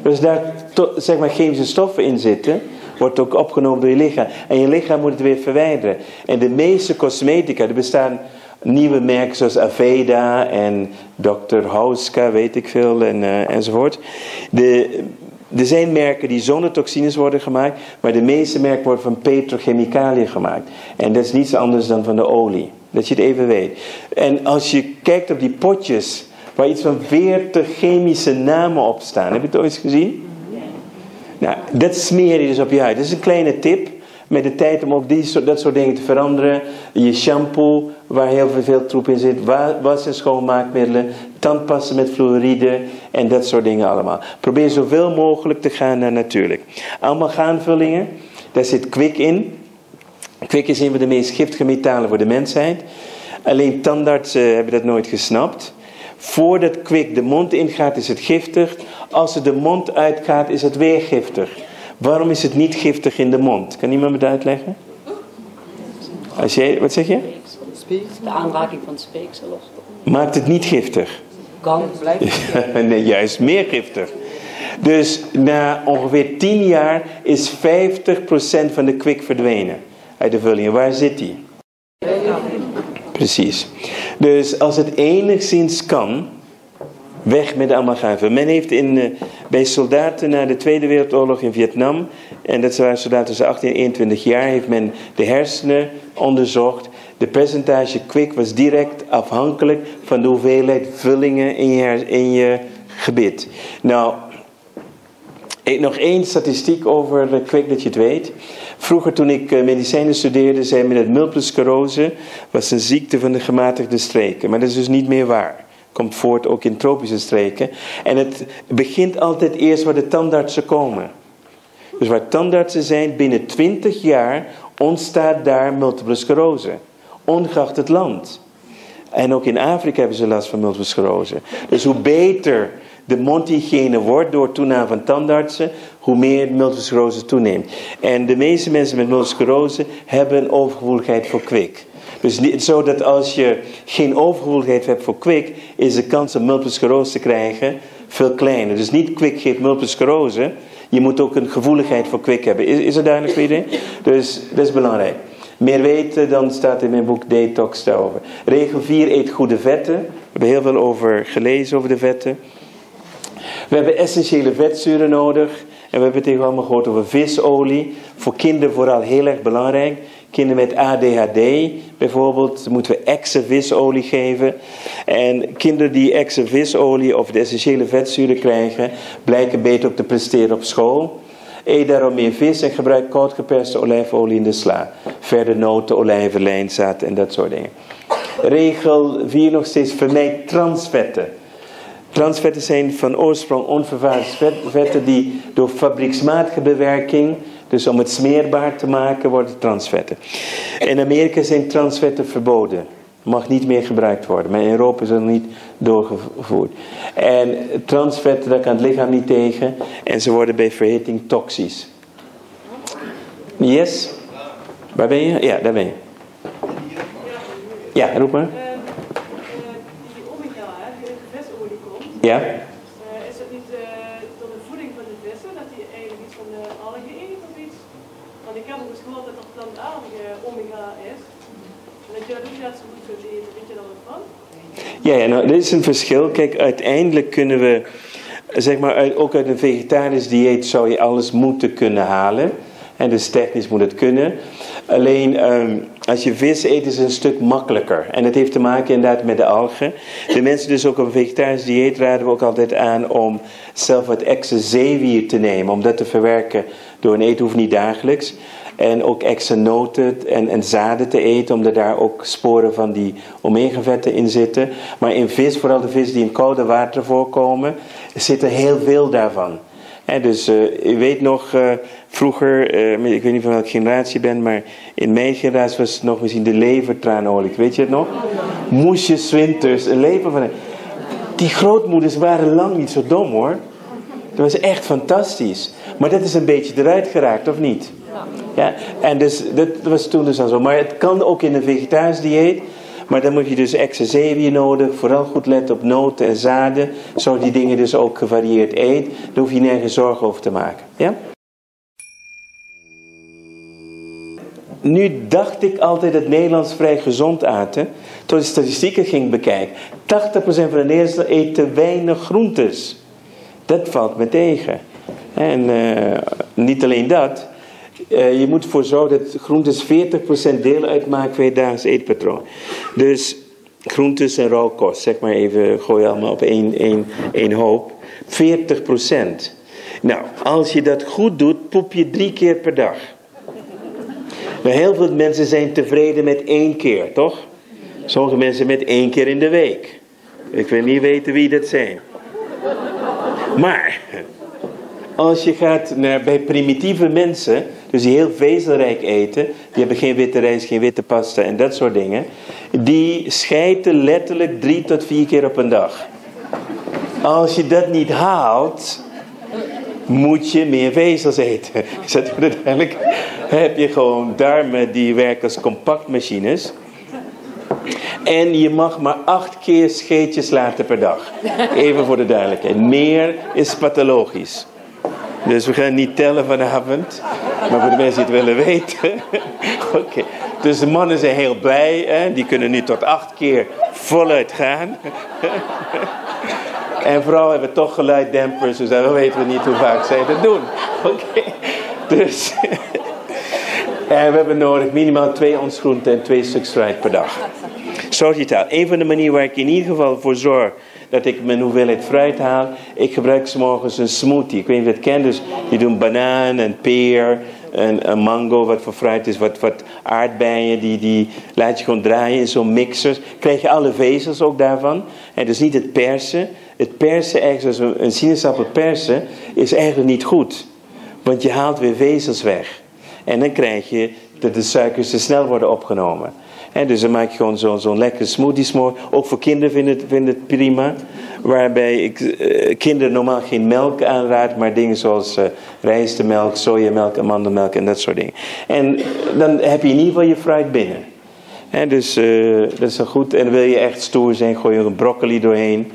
Speaker 1: Dus daar zeg maar chemische stoffen in zitten, wordt ook opgenomen door je lichaam. En je lichaam moet het weer verwijderen. En de meeste cosmetica, er bestaan nieuwe merken zoals Aveda en Dr. Hauska, weet ik veel, en, uh, enzovoort. De, er zijn merken die zonder toxines worden gemaakt, maar de meeste merken worden van petrochemicaliën gemaakt. En dat is niets anders dan van de olie. Dat je het even weet. En als je kijkt op die potjes waar iets van 40 chemische namen op staan. Heb je het ooit gezien? Nou, dat smeer je dus op je huid. Dat is een kleine tip. Met de tijd om ook die, dat soort dingen te veranderen. Je shampoo, waar heel veel troep in zit. Was- en schoonmaakmiddelen. Tandpassen met fluoride. En dat soort dingen allemaal. Probeer zoveel mogelijk te gaan naar natuurlijk. Allemaal gaanvullingen. Daar zit kwik in. Kwik is een van de meest giftige metalen voor de mensheid. Alleen tandartsen hebben dat nooit gesnapt. Voordat kwik de mond ingaat is het giftig. Als het de mond uitgaat is het weer giftig. Waarom is het niet giftig in de mond? Kan iemand me dat uitleggen? Als jij, wat zeg je?
Speaker 4: De aanraking van het speeksel.
Speaker 1: Maakt het niet giftig?
Speaker 4: Kan, blijft [laughs]
Speaker 1: nee, juist meer giftig. Dus na ongeveer 10 jaar is 50% van de kwik verdwenen uit de vulling. Waar zit die? Precies. Dus als het enigszins kan, weg met de amalgame. Men heeft in, uh, bij soldaten na de Tweede Wereldoorlog in Vietnam, en dat waren soldaten tussen 18 en 21 jaar, heeft men de hersenen onderzocht. De percentage kwik was direct afhankelijk van de hoeveelheid vullingen in je, in je gebit. Nou, nog één statistiek over kwik dat je het weet. Vroeger toen ik eh, medicijnen studeerde, zei men dat multiple sclerose was een ziekte van de gematigde streken. Maar dat is dus niet meer waar. Komt voort ook in tropische streken. En het begint altijd eerst waar de tandartsen komen. Dus waar tandartsen zijn, binnen 20 jaar ontstaat daar multiple sclerose. Ongeacht het land. En ook in Afrika hebben ze last van multiple sclerose. Dus hoe beter de mondhygiëne wordt door toename van tandartsen, hoe meer multiple sclerose toeneemt. En de meeste mensen met multiple sclerose hebben overgevoeligheid voor kwik. Dus niet zo dat als je geen overgevoeligheid hebt voor kwik, is de kans om multiple sclerose te krijgen veel kleiner. Dus niet kwik geeft multiple sclerose, je moet ook een gevoeligheid voor kwik hebben. Is, is dat duidelijk voor iedereen? Dus dat is belangrijk. Meer weten, dan staat in mijn boek Detox daarover. Regel 4, eet goede vetten. We hebben heel veel over gelezen over de vetten. We hebben essentiële vetzuren nodig. En we hebben het tegen allemaal gehoord over visolie. Voor kinderen vooral heel erg belangrijk. Kinderen met ADHD bijvoorbeeld, moeten we extra visolie geven. En kinderen die extra visolie of de essentiële vetzuren krijgen, blijken beter op te presteren op school. Eet daarom meer vis en gebruik koud geperste olijfolie in de sla. Verder noten, olijven, lijnzaad en dat soort dingen. Regel 4 nog steeds, vermijd transvetten. Transvetten zijn van oorsprong onvervaardigde vetten die door fabrieksmatige bewerking, dus om het smeerbaar te maken, worden transvetten. In Amerika zijn transvetten verboden. Mag niet meer gebruikt worden, maar in Europa is dat niet doorgevoerd. En transvetten, daar kan het lichaam niet tegen en ze worden bij verhitting toxisch. Yes? Waar ben je? Ja, daar ben je. Ja, roep maar.
Speaker 5: Uh, die omega, hè, die uit de visolie komt,
Speaker 1: Ja?
Speaker 5: uh, is het niet uh, door de voeding van de vissen dat die eigenlijk iets van de algen eet of iets? Want ik heb ook eens gehoord dat er plantaardige omega is. En dat je dat ook net zo goed kunt eten. Weet je daar wat van?
Speaker 1: Ja, ja, nou, dit is een verschil. Kijk, uiteindelijk kunnen we, zeg maar, ook uit een vegetarisch dieet zou je alles moeten kunnen halen. En dus technisch moet het kunnen. Alleen ehm, als je vis eet is het een stuk makkelijker. En het heeft te maken inderdaad met de algen. De mensen dus ook op een vegetarisch dieet raden we ook altijd aan om zelf wat extra zeewier te nemen. Om dat te verwerken door een eten hoeft niet dagelijks. En ook extra noten en, en zaden te eten, omdat daar ook sporen van die omega-vetten in zitten. Maar in vis, vooral de vis die in koude water voorkomen, zit er heel veel daarvan. Dus uh, u weet nog, uh, vroeger, uh, ik weet niet van welke generatie je bent, maar in mijn generatie was het nog misschien de levertraanolie. Weet je het nog? Moest je zwinters een lever van. Die grootmoeders waren lang niet zo dom hoor. Dat was echt fantastisch. Maar dat is een beetje eruit geraakt, of niet? Ja, en dus, dat was toen dus al zo. Maar het kan ook in een vegetarisch dieet. Maar dan moet je dus zeewier nodig. Vooral goed letten op noten en zaden. Zo die dingen dus ook gevarieerd eet. Daar hoef je nergens zorgen over te maken. Ja? Nu dacht ik altijd dat Nederlands vrij gezond aten. Toen de statistieken ging bekijken. 80% van de Nederlanders eet te weinig groentes. Dat valt me tegen. En uh, niet alleen dat. Uh, je moet ervoor zorgen dat groentes 40% deel uitmaken van je dagelijks eetpatroon. Dus groentes en rauwkost, zeg maar even, gooi allemaal op één, één, één hoop. 40%. Nou, als je dat goed doet, poep je drie keer per dag. Maar heel veel mensen zijn tevreden met één keer, toch? Sommige mensen met één keer in de week. Ik wil niet weten wie dat zijn. Maar, als je gaat naar, bij primitieve mensen, dus die heel vezelrijk eten, die hebben geen witte rijst, geen witte pasta en dat soort dingen, die schijten letterlijk drie tot vier keer op een dag. Als je dat niet haalt, moet je meer vezels eten. [laughs] Is dat uiteindelijk? Heb je gewoon darmen die werken als compactmachines. En je mag maar acht keer scheetjes laten per dag. Even voor de duidelijkheid. Meer is pathologisch. Dus we gaan niet tellen vanavond. Maar voor de mensen die het willen weten. [laughs] Oké. Dus de mannen zijn heel blij. Hè? Die kunnen nu tot acht keer voluit gaan. [laughs] en vrouwen hebben toch geluiddempers. Dus dan weten we niet hoe vaak zij dat doen. [laughs] Oké. Dus. en we hebben nodig minimaal twee ons en twee stuks fruit per dag. Aan. Een van de manieren waar ik in ieder geval voor zorg dat ik mijn hoeveelheid fruit haal. Ik gebruik s morgens een smoothie. Ik weet niet of je het kent. Dus die doen banaan en peer en een mango, wat voor fruit is, wat, wat aardbeien. Die, die laat je gewoon draaien in zo'n mixer. Krijg je alle vezels ook daarvan. En dus niet het persen. Het persen, eigenlijk zoals een sinaasappel persen, is eigenlijk niet goed. Want je haalt weer vezels weg. En dan krijg je dat de suikers te snel worden opgenomen. Dus dan maak je gewoon zo'n zo lekker smoothie. Ook voor kinderen vinden het, vinden het prima. Waarbij ik uh, kinderen normaal geen melk aanraad, maar dingen zoals uh, rijstemelk, sojamelk, amandelmelk en dat soort dingen. En dan heb je in ieder geval je fruit binnen. En dus uh, dat is wel goed. En wil je echt stoer zijn, gooi je een broccoli doorheen.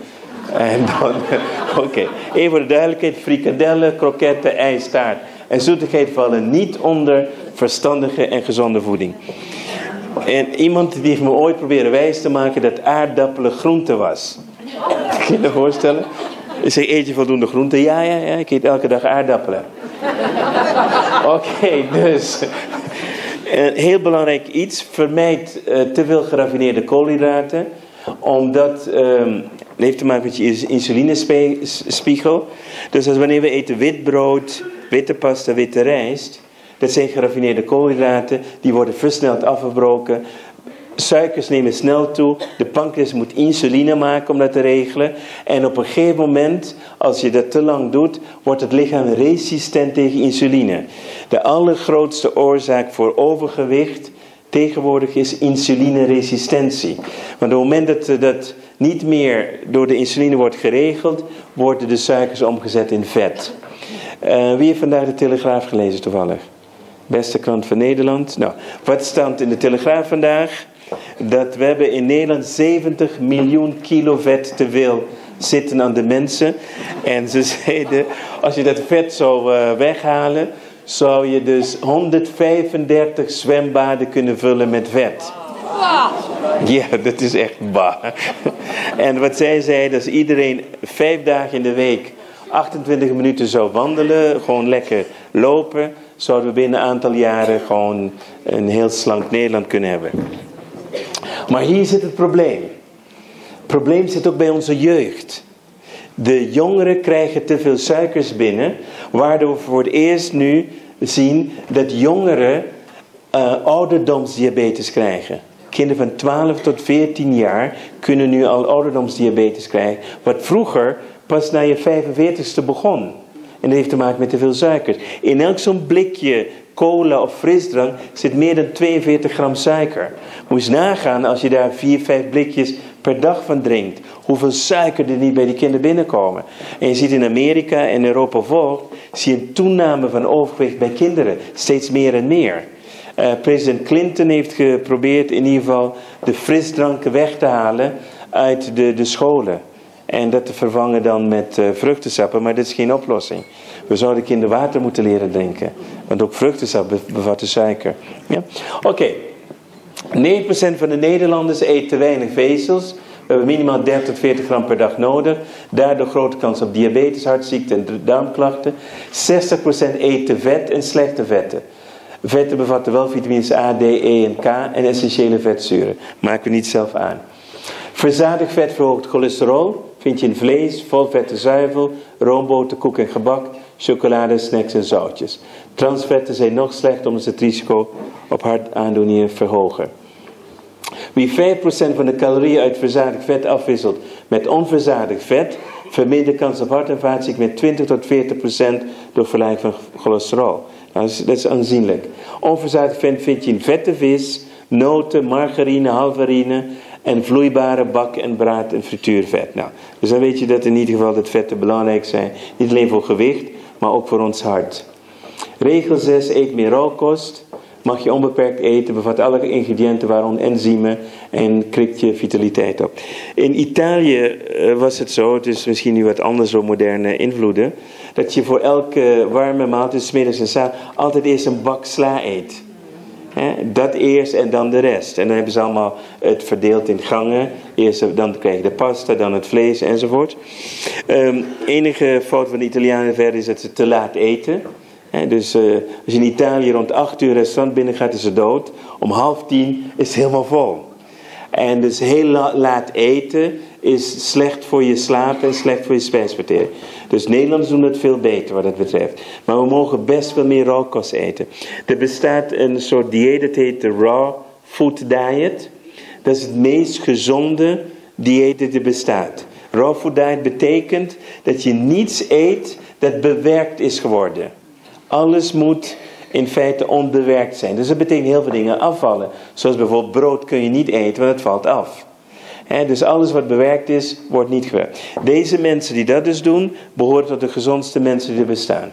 Speaker 1: En dan, [laughs] oké. Okay. Even voor de duidelijkheid, frikadellen, kroketten, ijstaart en zoetigheid vallen niet onder verstandige en gezonde voeding. En iemand die heeft me ooit proberen wijs te maken dat aardappelen groente was. Kun je je voorstellen? Ik zeg, eet je voldoende groente? Ja, ja, ja, ik eet elke dag aardappelen. Oké, dus. Een heel belangrijk iets, vermijd eh, te veel geraffineerde koolhydraten. Omdat, ehm het heeft te maken met je insulinespiegel. Dus als wanneer we eten wit brood, witte pasta, witte rijst. Dat zijn geraffineerde koolhydraten, die worden versneld afgebroken. Suikers nemen snel toe. De pancreas moet insuline maken om dat te regelen. En op een gegeven moment, als je dat te lang doet, wordt het lichaam resistent tegen insuline. De allergrootste oorzaak voor overgewicht tegenwoordig is insulineresistentie. Want op het moment dat dat niet meer door de insuline wordt geregeld, worden de suikers omgezet in vet. Uh, wie heeft vandaag de Telegraaf gelezen toevallig? Beste krant van Nederland. Nou, wat staat in de Telegraaf vandaag? Dat we hebben in Nederland 70 miljoen kilo vet te veel zitten aan de mensen. En ze [laughs] zeiden, als je dat vet zou uh, weghalen, zou je dus 135 zwembaden kunnen vullen met vet. Ja, dat is echt waar. En wat zij zeiden, als iedereen vijf dagen in de week 28 minuten zou wandelen, gewoon lekker lopen, zouden we binnen een aantal jaren gewoon een heel slank Nederland kunnen hebben. Maar hier zit het probleem. Het probleem zit ook bij onze jeugd. De jongeren krijgen te veel suikers binnen, waardoor we voor het eerst nu zien dat jongeren uh, ouderdomsdiabetes krijgen. Kinderen van 12 tot 14 jaar kunnen nu al ouderdomsdiabetes krijgen. Wat vroeger pas na je 45ste begon. En dat heeft te maken met te veel suiker. In elk zo'n blikje cola of frisdrank zit meer dan 42 gram suiker. Moet je nagaan als je daar 4, 5 blikjes per dag van drinkt. Hoeveel suiker er niet bij die kinderen binnenkomen. En je ziet in Amerika en Europa volgt, zie je een toename van overgewicht bij kinderen. Steeds meer en meer. Uh, president Clinton heeft geprobeerd in ieder geval de frisdranken weg te halen uit de, de scholen. En dat te vervangen dan met uh, vruchtensappen, maar dit is geen oplossing. We zouden kinderen water moeten leren drinken. Want ook vruchtensap bevatten suiker. Ja? Oké. Okay. 9% van de Nederlanders eet te weinig vezels. We hebben minimaal 30 tot 40 gram per dag nodig. Daardoor grote kans op diabetes, hartziekte en darmklachten. 60% eet te vet en slechte vetten. Vetten bevatten wel vitamines A, D, E en K en essentiële vetzuren. Maken we niet zelf aan. Verzadigd vet verhoogt cholesterol. Vind je in vlees, volvette zuivel, roomboter, koek en gebak, chocolade, snacks en zoutjes. Transvetten zijn nog slecht omdat ze het risico op hartaandoeningen verhogen. Wie 5% van de calorieën uit verzadigd vet afwisselt met onverzadigd vet, vermindert kans op hart- en vaatziekten met 20 tot 40% door verlaging van cholesterol. Nou, dat, is, dat is aanzienlijk. Onverzadigd vet vind je in vette vis, noten, margarine, halvarine en vloeibare bak- en braad- en frituurvet. Nou, dus dan weet je dat in ieder geval dat vetten belangrijk zijn. Niet alleen voor gewicht, maar ook voor ons hart. Regel 6, eet meer rauwkost. Mag je onbeperkt eten, bevat alle ingrediënten waaronder enzymen en krikt je vitaliteit op. In Italië eh, was het zo, het is misschien nu wat anders door moderne invloeden, dat je voor elke warme maaltijd, smiddags en s'avonds, altijd eerst een bak sla eet. Dat eerst en dan de rest. En dan hebben ze allemaal het verdeeld in gangen. Eerst, dan krijg je de pasta, dan het vlees enzovoort. Um, enige fout van de Italianen verder is dat ze te laat eten dus uh, als je in Italië rond 8 uur restaurant binnen gaat, is het dood. Om half tien is het helemaal vol. En dus heel laat eten is slecht voor je slaap en slecht voor je spijsvertering. Dus Nederlanders doen het veel beter wat dat betreft. Maar we mogen best wel meer rauwkost eten. Er bestaat een soort dieet, dat heet de Raw Food Diet. Dat is het meest gezonde dieet dat er bestaat. Raw Food Diet betekent dat je niets eet dat bewerkt is geworden. Alles moet in feite onbewerkt zijn. Dus dat betekent heel veel dingen afvallen. Zoals bijvoorbeeld brood kun je niet eten, want het valt af. Dus alles wat bewerkt is, wordt niet gewerkt. Deze mensen die dat dus doen, behoren tot de gezondste mensen die er bestaan.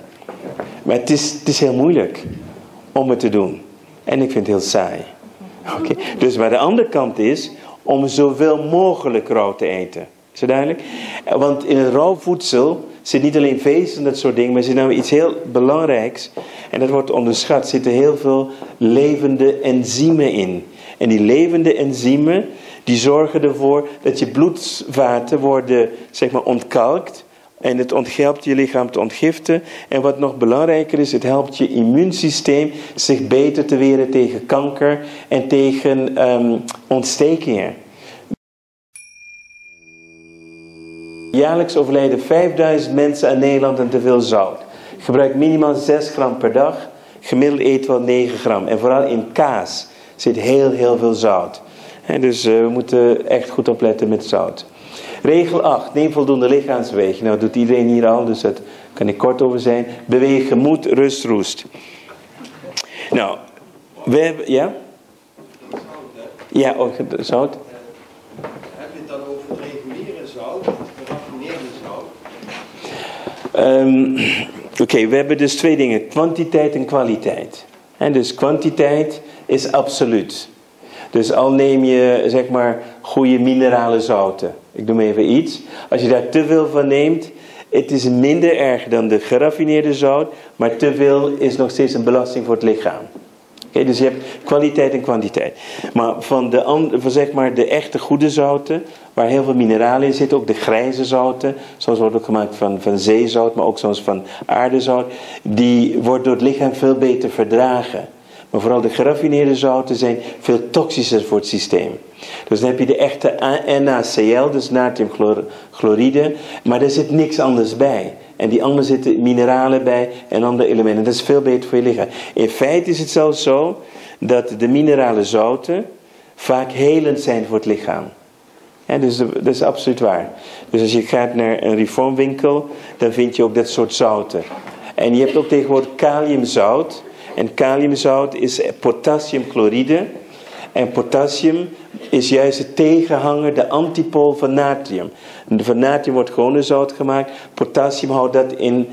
Speaker 1: Maar het is, het is heel moeilijk om het te doen. En ik vind het heel saai. Oké. Dus waar de andere kant is, om zoveel mogelijk rauw te eten. Is dat duidelijk? Want in het rauw voedsel zit niet alleen vlees en dat soort dingen, maar zit nou iets heel belangrijks. En dat wordt onderschat. Er zitten heel veel levende enzymen in. En die levende enzymen, die zorgen ervoor dat je bloedvaten worden, zeg maar, ontkalkt. En het helpt je lichaam te ontgiften. En wat nog belangrijker is, het helpt je immuunsysteem zich beter te weren tegen kanker en tegen ehm, ontstekingen. Jaarlijks overlijden 5000 mensen in Nederland aan te veel zout. Gebruik minimaal 6 gram per dag. Gemiddeld eet wel 9 gram. En vooral in kaas zit heel, heel veel zout. Dus eh, we moeten echt goed opletten met zout. Regel 8. Neem voldoende lichaamsbeweging. Nou, dat doet iedereen hier al, dus daar kan ik kort over zijn. Bewegen, moed, rust, roest. Nou, we hebben... Ja? Ja, oh, zout.
Speaker 6: Heb je het dan over het reguliere zout, geraffineerde zout?
Speaker 1: Um, Oké, we hebben dus twee dingen: kwantiteit en kwaliteit. En dus kwantiteit is absoluut. Dus al neem je zeg maar goede minerale zouten. Ik noem even iets. Als je daar te veel van neemt, het is minder erg dan de geraffineerde zout, maar te veel is nog steeds een belasting voor het lichaam. Oké, dus je hebt kwaliteit en kwantiteit. Maar van, de, van zeg maar de echte goede zouten, waar heel veel mineralen in zitten, ook de grijze zouten, zoals wordt ook gemaakt van, van zeezout, maar ook zoals van aardezout, die wordt door het lichaam veel beter verdragen. Maar vooral de geraffineerde zouten zijn veel toxischer voor het systeem. Dus dan heb je de echte NaCl, dus natriumchloride, maar er zit niks anders bij. En die andere zitten mineralen bij en andere elementen. Dat is veel beter voor je lichaam. In feite is het zelfs zo dat de minerale zouten vaak helend zijn voor het lichaam. dus dat is absoluut waar. Dus als je gaat naar een reformwinkel, dan vind je ook dat soort zouten. En je hebt ook tegenwoordig kaliumzout. En kaliumzout is potassiumchloride. En potassium is juist het tegenhanger, de antipool van natrium. Van natrium wordt gewone zout gemaakt. Potassium houdt dat in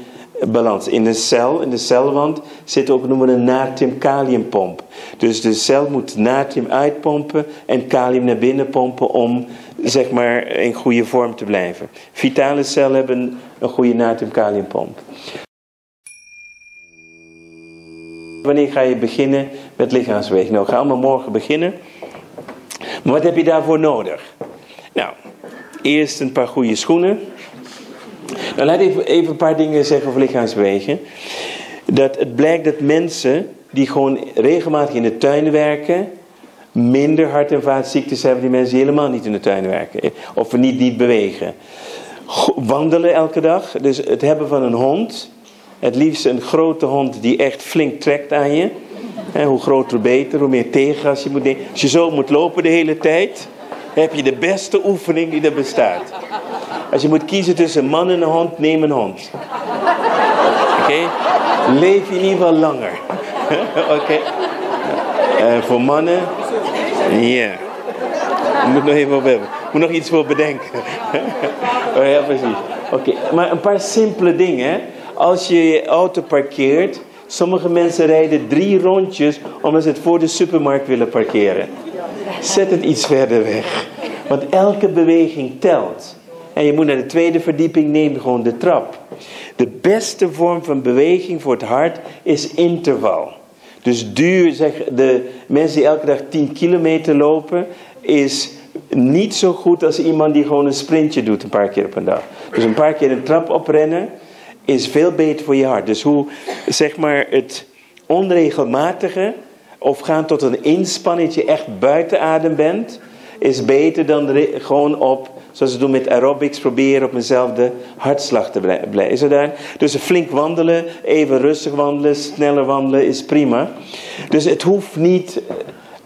Speaker 1: balans. In de cel, in de celwand, zit ook noemen we een natrium-kaliumpomp. Dus de cel moet natrium uitpompen en kalium naar binnen pompen om zeg maar in goede vorm te blijven. Vitale cellen hebben een goede natrium-kaliumpomp. Wanneer ga je beginnen met lichaamsbeweging? Nou, gaan we morgen beginnen. Maar wat heb je daarvoor nodig? Nou, eerst een paar goede schoenen. Nou, laat ik even een paar dingen zeggen over lichaamsbeweging. Dat het blijkt dat mensen die gewoon regelmatig in de tuin werken, minder hart- en vaatziektes hebben die mensen die helemaal niet in de tuin werken. Of niet, niet bewegen. Wandelen elke dag. Dus het hebben van een hond het liefst een grote hond die echt flink trekt aan je. hoe groter beter, hoe meer tegengas je moet nemen. Als je zo moet lopen de hele tijd, heb je de beste oefening die er bestaat. Als je moet kiezen tussen man en een hond, neem een hond. Oké? Leef je ieder geval langer. [laughs] Oké? Uh, voor mannen, ja. Yeah. moet nog even op hebben. Moet nog iets voor bedenken. [laughs] oh, ja, precies. Oké, maar een paar simpele dingen. Als je je auto parkeert, sommige mensen rijden drie rondjes omdat ze het voor de supermarkt willen parkeren. Zet het iets verder weg. Want elke beweging telt. En je moet naar de tweede verdieping, neem gewoon de trap. De beste vorm van beweging voor het hart is interval. Dus duur, zeg, de mensen die elke dag 10 kilometer lopen, is niet zo goed als iemand die gewoon een sprintje doet een paar keer op een dag. Dus een paar keer een trap oprennen is veel beter voor je hart. Dus hoe, zeg maar, het onregelmatige of gaan tot een inspanning echt buiten adem bent, is beter dan gewoon op, zoals ze doen met aerobics, proberen op eenzelfde hartslag te blijven. Is daar? Dus flink wandelen, even rustig wandelen, sneller wandelen is prima. Dus het hoeft niet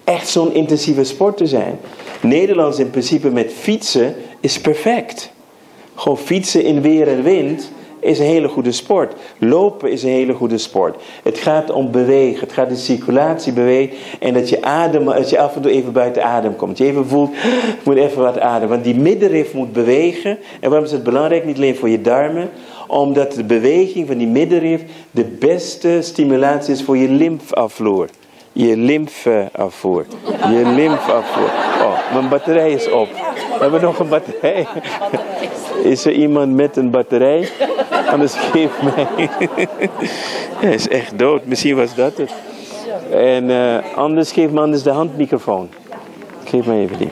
Speaker 1: echt zo'n intensieve sport te zijn. Nederlands in principe met fietsen is perfect. Gewoon fietsen in weer en wind is een hele goede sport. Lopen is een hele goede sport. Het gaat om bewegen. Het gaat de circulatie bewegen. En dat je, adem, dat je af en toe even buiten adem komt. Je even voelt, ik moet even wat ademen. Want die middenrif moet bewegen. En waarom is het belangrijk? Niet alleen voor je darmen. Omdat de beweging van die middenrif de beste stimulatie is voor je lymfafvloer. Je lymfeafvoer. Je lymfeafvoer. Mijn batterij is op. We hebben nog een batterij. Is er iemand met een batterij? Anders geef mij. Hij is echt dood. Misschien was dat het. En uh, anders geef me anders de handmicrofoon. Geef mij even die.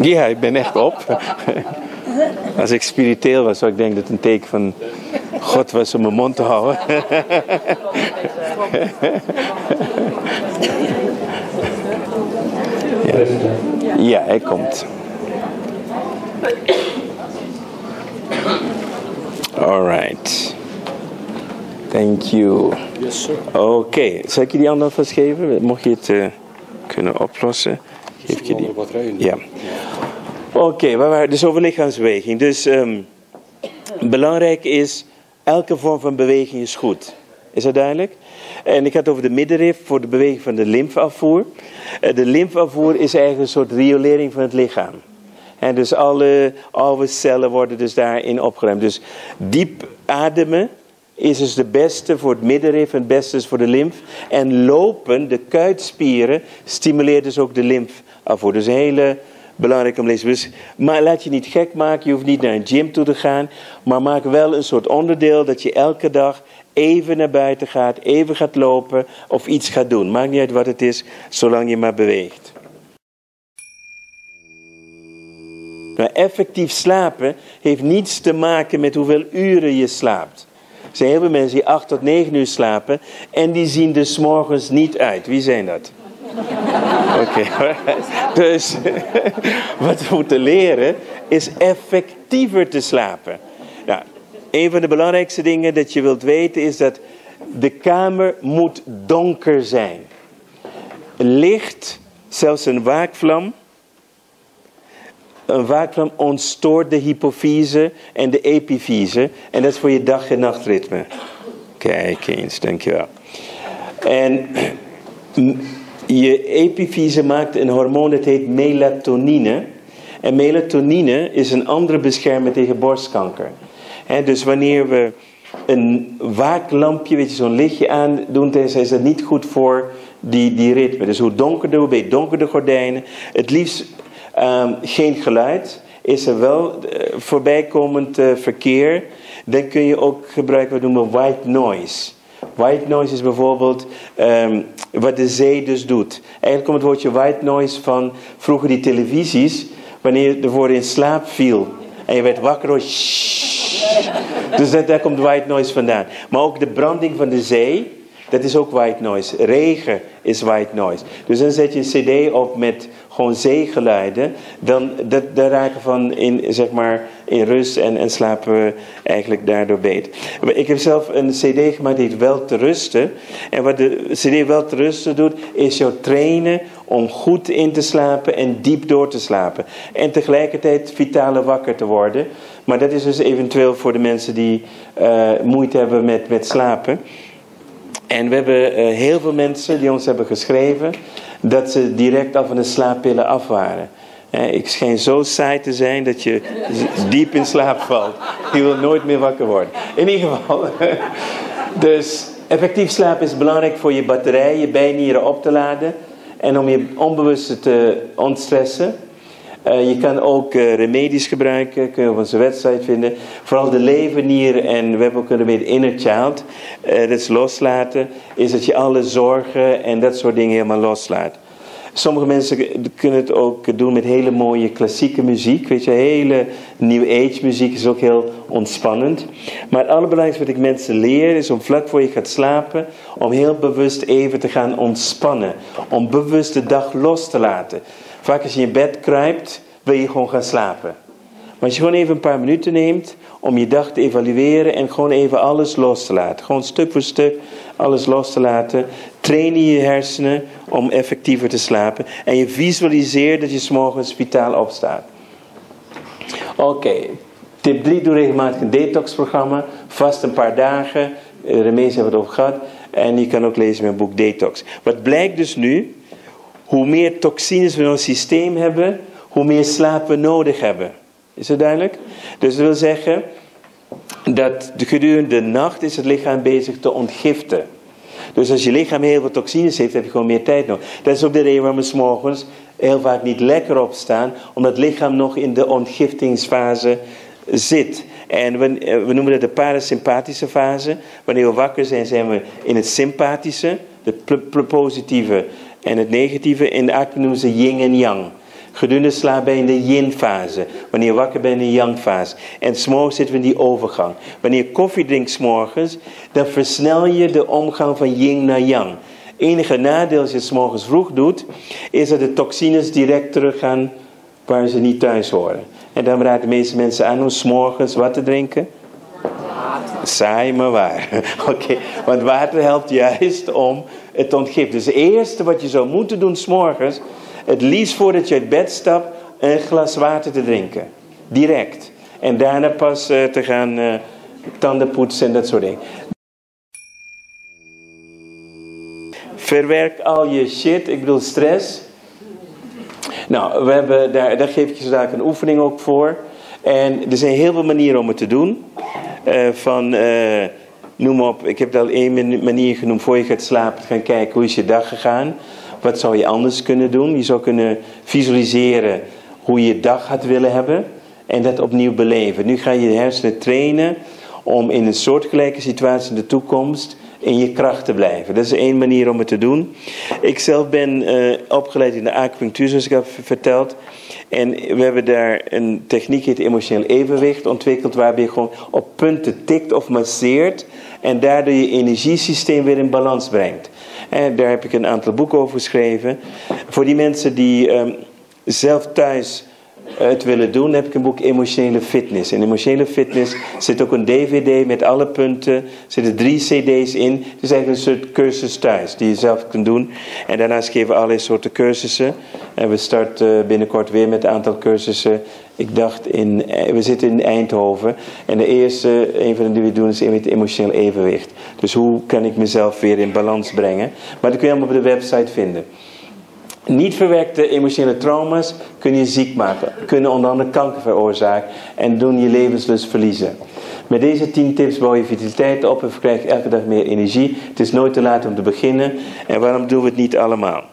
Speaker 1: Ja, ik ben echt op. Als ik spiritueel was, zou ik denken dat het een teken van God was om mijn mond te houden. Ja, ja hij komt. Alright. Thank you.
Speaker 7: Yes, sir.
Speaker 1: Oké, zal ik je die andere vast geven? Mocht je het eh, kunnen oplossen, geef ik je die. Ja. Oké, we waren dus over lichaamsbeweging. Dus ehm, belangrijk is, elke vorm van beweging is goed. Is dat duidelijk? En ik had het over de middenrif voor de beweging van de lymfafvoer. Eh, De lymfafvoer is eigenlijk een soort riolering van het lichaam. En dus alle oude cellen worden dus daarin opgeruimd. Dus diep ademen is dus de beste voor het middenrif en het beste is voor de lymf. En lopen, de kuitspieren, stimuleert dus ook de lymfafvoer. Dus een hele belangrijk om. Dus, maar laat je niet gek maken, je hoeft niet naar een gym toe te gaan. Maar maak wel een soort onderdeel dat je elke dag even naar buiten gaat, even gaat lopen of iets gaat doen. Maakt niet uit wat het is, zolang je maar beweegt. Maar effectief slapen heeft niets te maken met hoeveel uren je slaapt. Er zijn heel veel mensen die 8 tot 9 uur slapen en die zien er 's morgens niet uit. Wie zijn dat? [laughs] Oké, [laughs] dus [laughs] wat we moeten leren is effectiever te slapen. Nou, een van de belangrijkste dingen dat je wilt weten is dat de kamer moet donker zijn. Licht, zelfs een waakvlam, een waakvlam ontstoort de hypofyse en de epifyse. En dat is voor je dag- en nachtritme. Kijk eens, dankjewel. En [clears throat] je epifyse maakt een hormoon dat heet melatonine. En melatonine is een andere beschermer tegen borstkanker. Hè, dus wanneer we een waaklampje, weet je, zo'n lichtje aandoen, dan is dat niet goed voor die, die ritme. Dus hoe donkerder, hoe beter donkerder gordijnen. Het liefst ehm, geen geluid. Is er wel eh, voorbijkomend eh, verkeer, dan kun je ook gebruiken wat we noemen white noise. White noise is bijvoorbeeld ehm, wat de zee dus doet. Eigenlijk komt het woordje white noise van vroeger die televisies, wanneer je ervoor in slaap viel en je werd wakker door. Dus dat, daar komt white noise vandaan. Maar ook de branding van de zee, dat is ook white noise. Regen is white noise. Dus dan zet je een cd op met gewoon zeegeluiden. Dan dat, daar raken van in, zeg maar, in rust en, en slapen we eigenlijk daardoor beter. Ik heb zelf een cd gemaakt die heet Wel te rusten. En wat de cd Wel te rusten doet, is jou trainen om goed in te slapen en diep door te slapen. En tegelijkertijd vitale wakker te worden. Maar dat is dus eventueel voor de mensen die uh, moeite hebben met, met slapen. En we hebben uh, heel veel mensen die ons hebben geschreven dat ze direct al van de slaappillen af waren. Eh, ik schijn zo saai te zijn dat je diep in slaap valt. Je wil nooit meer wakker worden. In ieder geval. [laughs] Dus effectief slapen is belangrijk voor je batterij, je bijnieren op te laden. En om je onbewuste te ontstressen. Uh, je kan ook uh, remedies gebruiken, kun je op onze website vinden. Vooral de levernier en we hebben ook een remedie Inner Child. Uh, dat is loslaten, is dat je alle zorgen en dat soort dingen helemaal loslaat. Sommige mensen kunnen het ook doen met hele mooie klassieke muziek. Weet je, hele new age muziek is ook heel ontspannend. Maar het allerbelangrijkste wat ik mensen leer is om vlak voor je gaat slapen, om heel bewust even te gaan ontspannen. Om bewust de dag los te laten. Vaak als je in bed kruipt, wil je gewoon gaan slapen. Maar als je gewoon even een paar minuten neemt om je dag te evalueren en gewoon even alles los te laten. Gewoon stuk voor stuk alles los te laten. Train je hersenen om effectiever te slapen. En je visualiseert dat je s'morgens vitaal opstaat. Oké, tip 3, doe regelmatig een detoxprogramma. Vast een paar dagen. Remees hebben het over gehad. En je kan ook lezen mijn boek Detox. Wat blijkt dus nu? Hoe meer toxines we in ons systeem hebben, hoe meer slaap we nodig hebben. Is dat duidelijk? Dus dat wil zeggen dat gedurende de nacht is het lichaam bezig te ontgiften. Dus als je lichaam heel veel toxines heeft, heb je gewoon meer tijd nodig. Dat is ook de reden waarom we morgens heel vaak niet lekker opstaan, omdat het lichaam nog in de ontgiftingsfase zit. En we, we noemen dat de parasympathische fase. Wanneer we wakker zijn, zijn we in het sympathische, de positieve En het negatieve in de act noemen ze yin en yang. Gedurende slaap ben je in de yin-fase. Wanneer wakker bent in de yang-fase. En s'morgens zitten we in die overgang. Wanneer je koffie drinkt s'morgens, dan versnel je de omgang van yin naar yang. Enige nadeel als je het s'morgens vroeg doet, is dat de toxines direct teruggaan waar ze niet thuis horen. En dan raden de meeste mensen aan om s'morgens wat te drinken? Saai maar waar. [laughs] Oké, want water helpt juist om het te ontgiften. Dus het eerste wat je zou moeten doen s'morgens, het liefst voordat je uit bed stapt, een glas water te drinken. Direct. En daarna pas uh, te gaan uh, tanden poetsen en dat soort dingen. Verwerk al je shit, ik bedoel stress. Nou, we hebben daar, daar geef ik je vandaag een oefening ook voor. En er zijn heel veel manieren om het te doen. Uh, van, noem op, ik heb al één manier genoemd voor je gaat slapen. Gaan kijken hoe is je dag gegaan. Wat zou je anders kunnen doen? Je zou kunnen visualiseren hoe je dag had willen hebben. En dat opnieuw beleven. Nu ga je je hersenen trainen om in een soortgelijke situatie in de toekomst in je kracht te blijven. Dat is één manier om het te doen. Ik zelf ben uh, opgeleid in de acupunctuur, zoals ik heb verteld. En we hebben daar een techniek, heet emotioneel evenwicht, ontwikkeld, waarbij je gewoon op punten tikt of masseert. En daardoor je energiesysteem weer in balans brengt. En daar heb ik een aantal boeken over geschreven. Voor die mensen die um, zelf thuis het willen doen, heb ik een boek Emotionele Fitness. In Emotionele Fitness zit ook een DVD met alle punten. Er zitten drie CD's in. Het is eigenlijk een soort cursus thuis die je zelf kunt doen. En daarnaast geven we allerlei soorten cursussen. En we starten binnenkort weer met een aantal cursussen. Ik dacht in, eh, we zitten in Eindhoven. En de eerste, een van de die we doen, is met emotioneel evenwicht. Dus hoe kan ik mezelf weer in balans brengen? Maar dat kun je allemaal op de website vinden. Niet verwerkte emotionele trauma's kunnen je ziek maken, kunnen onder andere kanker veroorzaken en doen je levenslust verliezen. Met deze 10 tips bouw je vitaliteit op en krijg je elke dag meer energie. Het is nooit te laat om te beginnen. En waarom doen we het niet allemaal?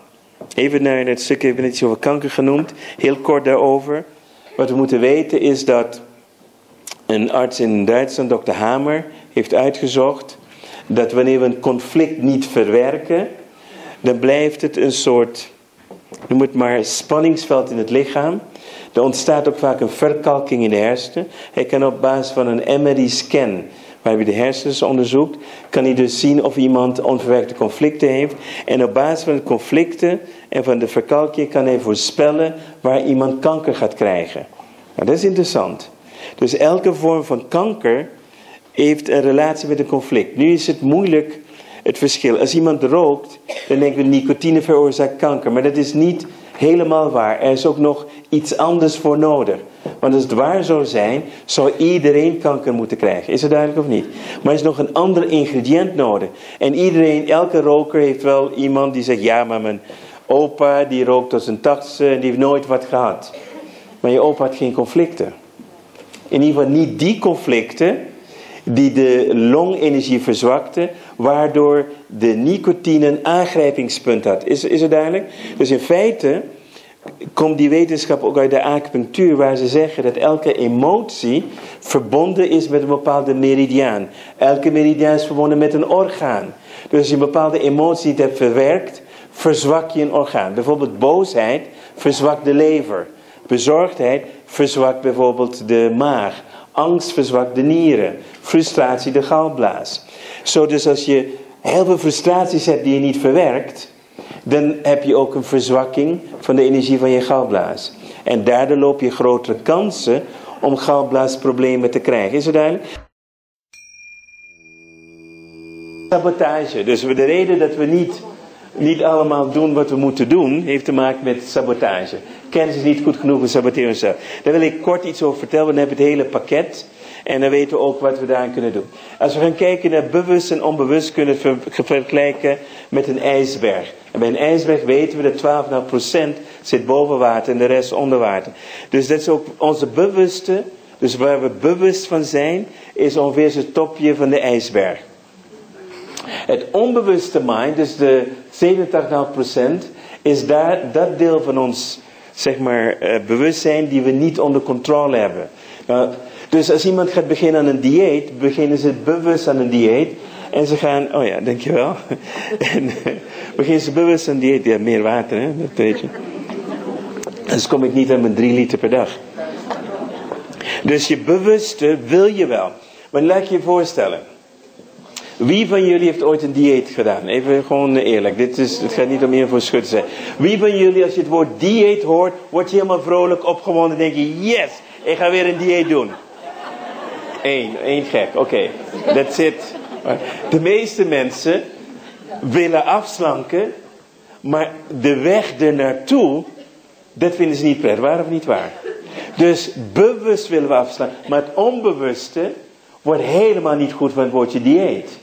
Speaker 1: Even naar het stukje, ik heb net iets over kanker genoemd. Heel kort daarover. Wat we moeten weten is dat een arts in Duitsland, dokter Hamer, heeft uitgezocht dat wanneer we een conflict niet verwerken, dan blijft het een soort noem het maar spanningsveld in het lichaam. Er ontstaat ook vaak een verkalking in de hersenen. Hij kan op basis van een MRI-scan, waar hij de hersens onderzoekt, kan hij dus zien of iemand onverwerkte conflicten heeft. En op basis van de conflicten en van de verkalking kan hij voorspellen waar iemand kanker gaat krijgen. Nou, dat is interessant. Dus elke vorm van kanker heeft een relatie met een conflict. Nu is het moeilijk het verschil. Als iemand rookt, dan denken we nicotine veroorzaakt kanker. Maar dat is niet helemaal waar. Er is ook nog iets anders voor nodig. Want als het waar zou zijn, zou iedereen kanker moeten krijgen. Is het duidelijk of niet? Maar er is nog een ander ingrediënt nodig. En iedereen, elke roker heeft wel iemand die zegt... Ja, maar mijn opa die rookt tot zijn tachtigste en die heeft nooit wat gehad. Maar je opa had geen conflicten. In ieder geval niet die conflicten die de longenergie verzwakte, waardoor de nicotine een aangrijpingspunt had. Is, is het duidelijk? Dus in feite komt die wetenschap ook uit de acupunctuur, waar ze zeggen dat elke emotie verbonden is met een bepaalde meridiaan. Elke meridiaan is verbonden met een orgaan. Dus als je een bepaalde emotie niet hebt verwerkt, verzwak je een orgaan. Bijvoorbeeld boosheid verzwakt de lever. Bezorgdheid verzwakt bijvoorbeeld de maag. Angst verzwakt de nieren. Frustratie de galblaas. Zo dus als je heel veel frustraties hebt die je niet verwerkt, dan heb je ook een verzwakking van de energie van je galblaas. En daardoor loop je grotere kansen om galblaasproblemen te krijgen. Is het duidelijk? Sabotage. Dus de reden dat we niet, niet allemaal doen wat we moeten doen, heeft te maken met sabotage. Kennis is niet goed genoeg, we saboteren onszelf. Daar wil ik kort iets over vertellen, dan heb je het hele pakket. En dan weten we ook wat we daaraan kunnen doen. Als we gaan kijken naar bewust en onbewust, kunnen we vergelijken met een ijsberg. En bij een ijsberg weten we dat 12,5% zit boven water en de rest onder water. Dus dat is ook onze bewuste, dus waar we bewust van zijn, is ongeveer het topje van de ijsberg. Het onbewuste mind, dus de 87,5%, is daar dat deel van ons, zeg maar, uh, bewustzijn die we niet onder controle hebben. Nou, dus als iemand gaat beginnen aan een dieet, beginnen ze bewust aan een dieet. En ze gaan, oh ja, dankjewel. [laughs] En uh, beginnen ze bewust aan dieet. Ja, meer water, hè, dat weet je. Dus kom ik niet aan mijn drie liter per dag. Dus je bewuste wil je wel. Maar laat je je voorstellen. Wie van jullie heeft ooit een dieet gedaan? Even gewoon eerlijk. Dit is, het gaat niet om meer voor schut zijn. Wie van jullie, als je het woord dieet hoort, wordt je helemaal vrolijk opgewonden en denk je, yes, ik ga weer een dieet doen. Eén, één gek, oké. That's it. De meeste mensen willen afslanken, maar de weg er naartoe, dat vinden ze niet prettig. Waar of niet waar? Dus bewust willen we afslanken, maar het onbewuste wordt helemaal niet goed van het woordje dieet.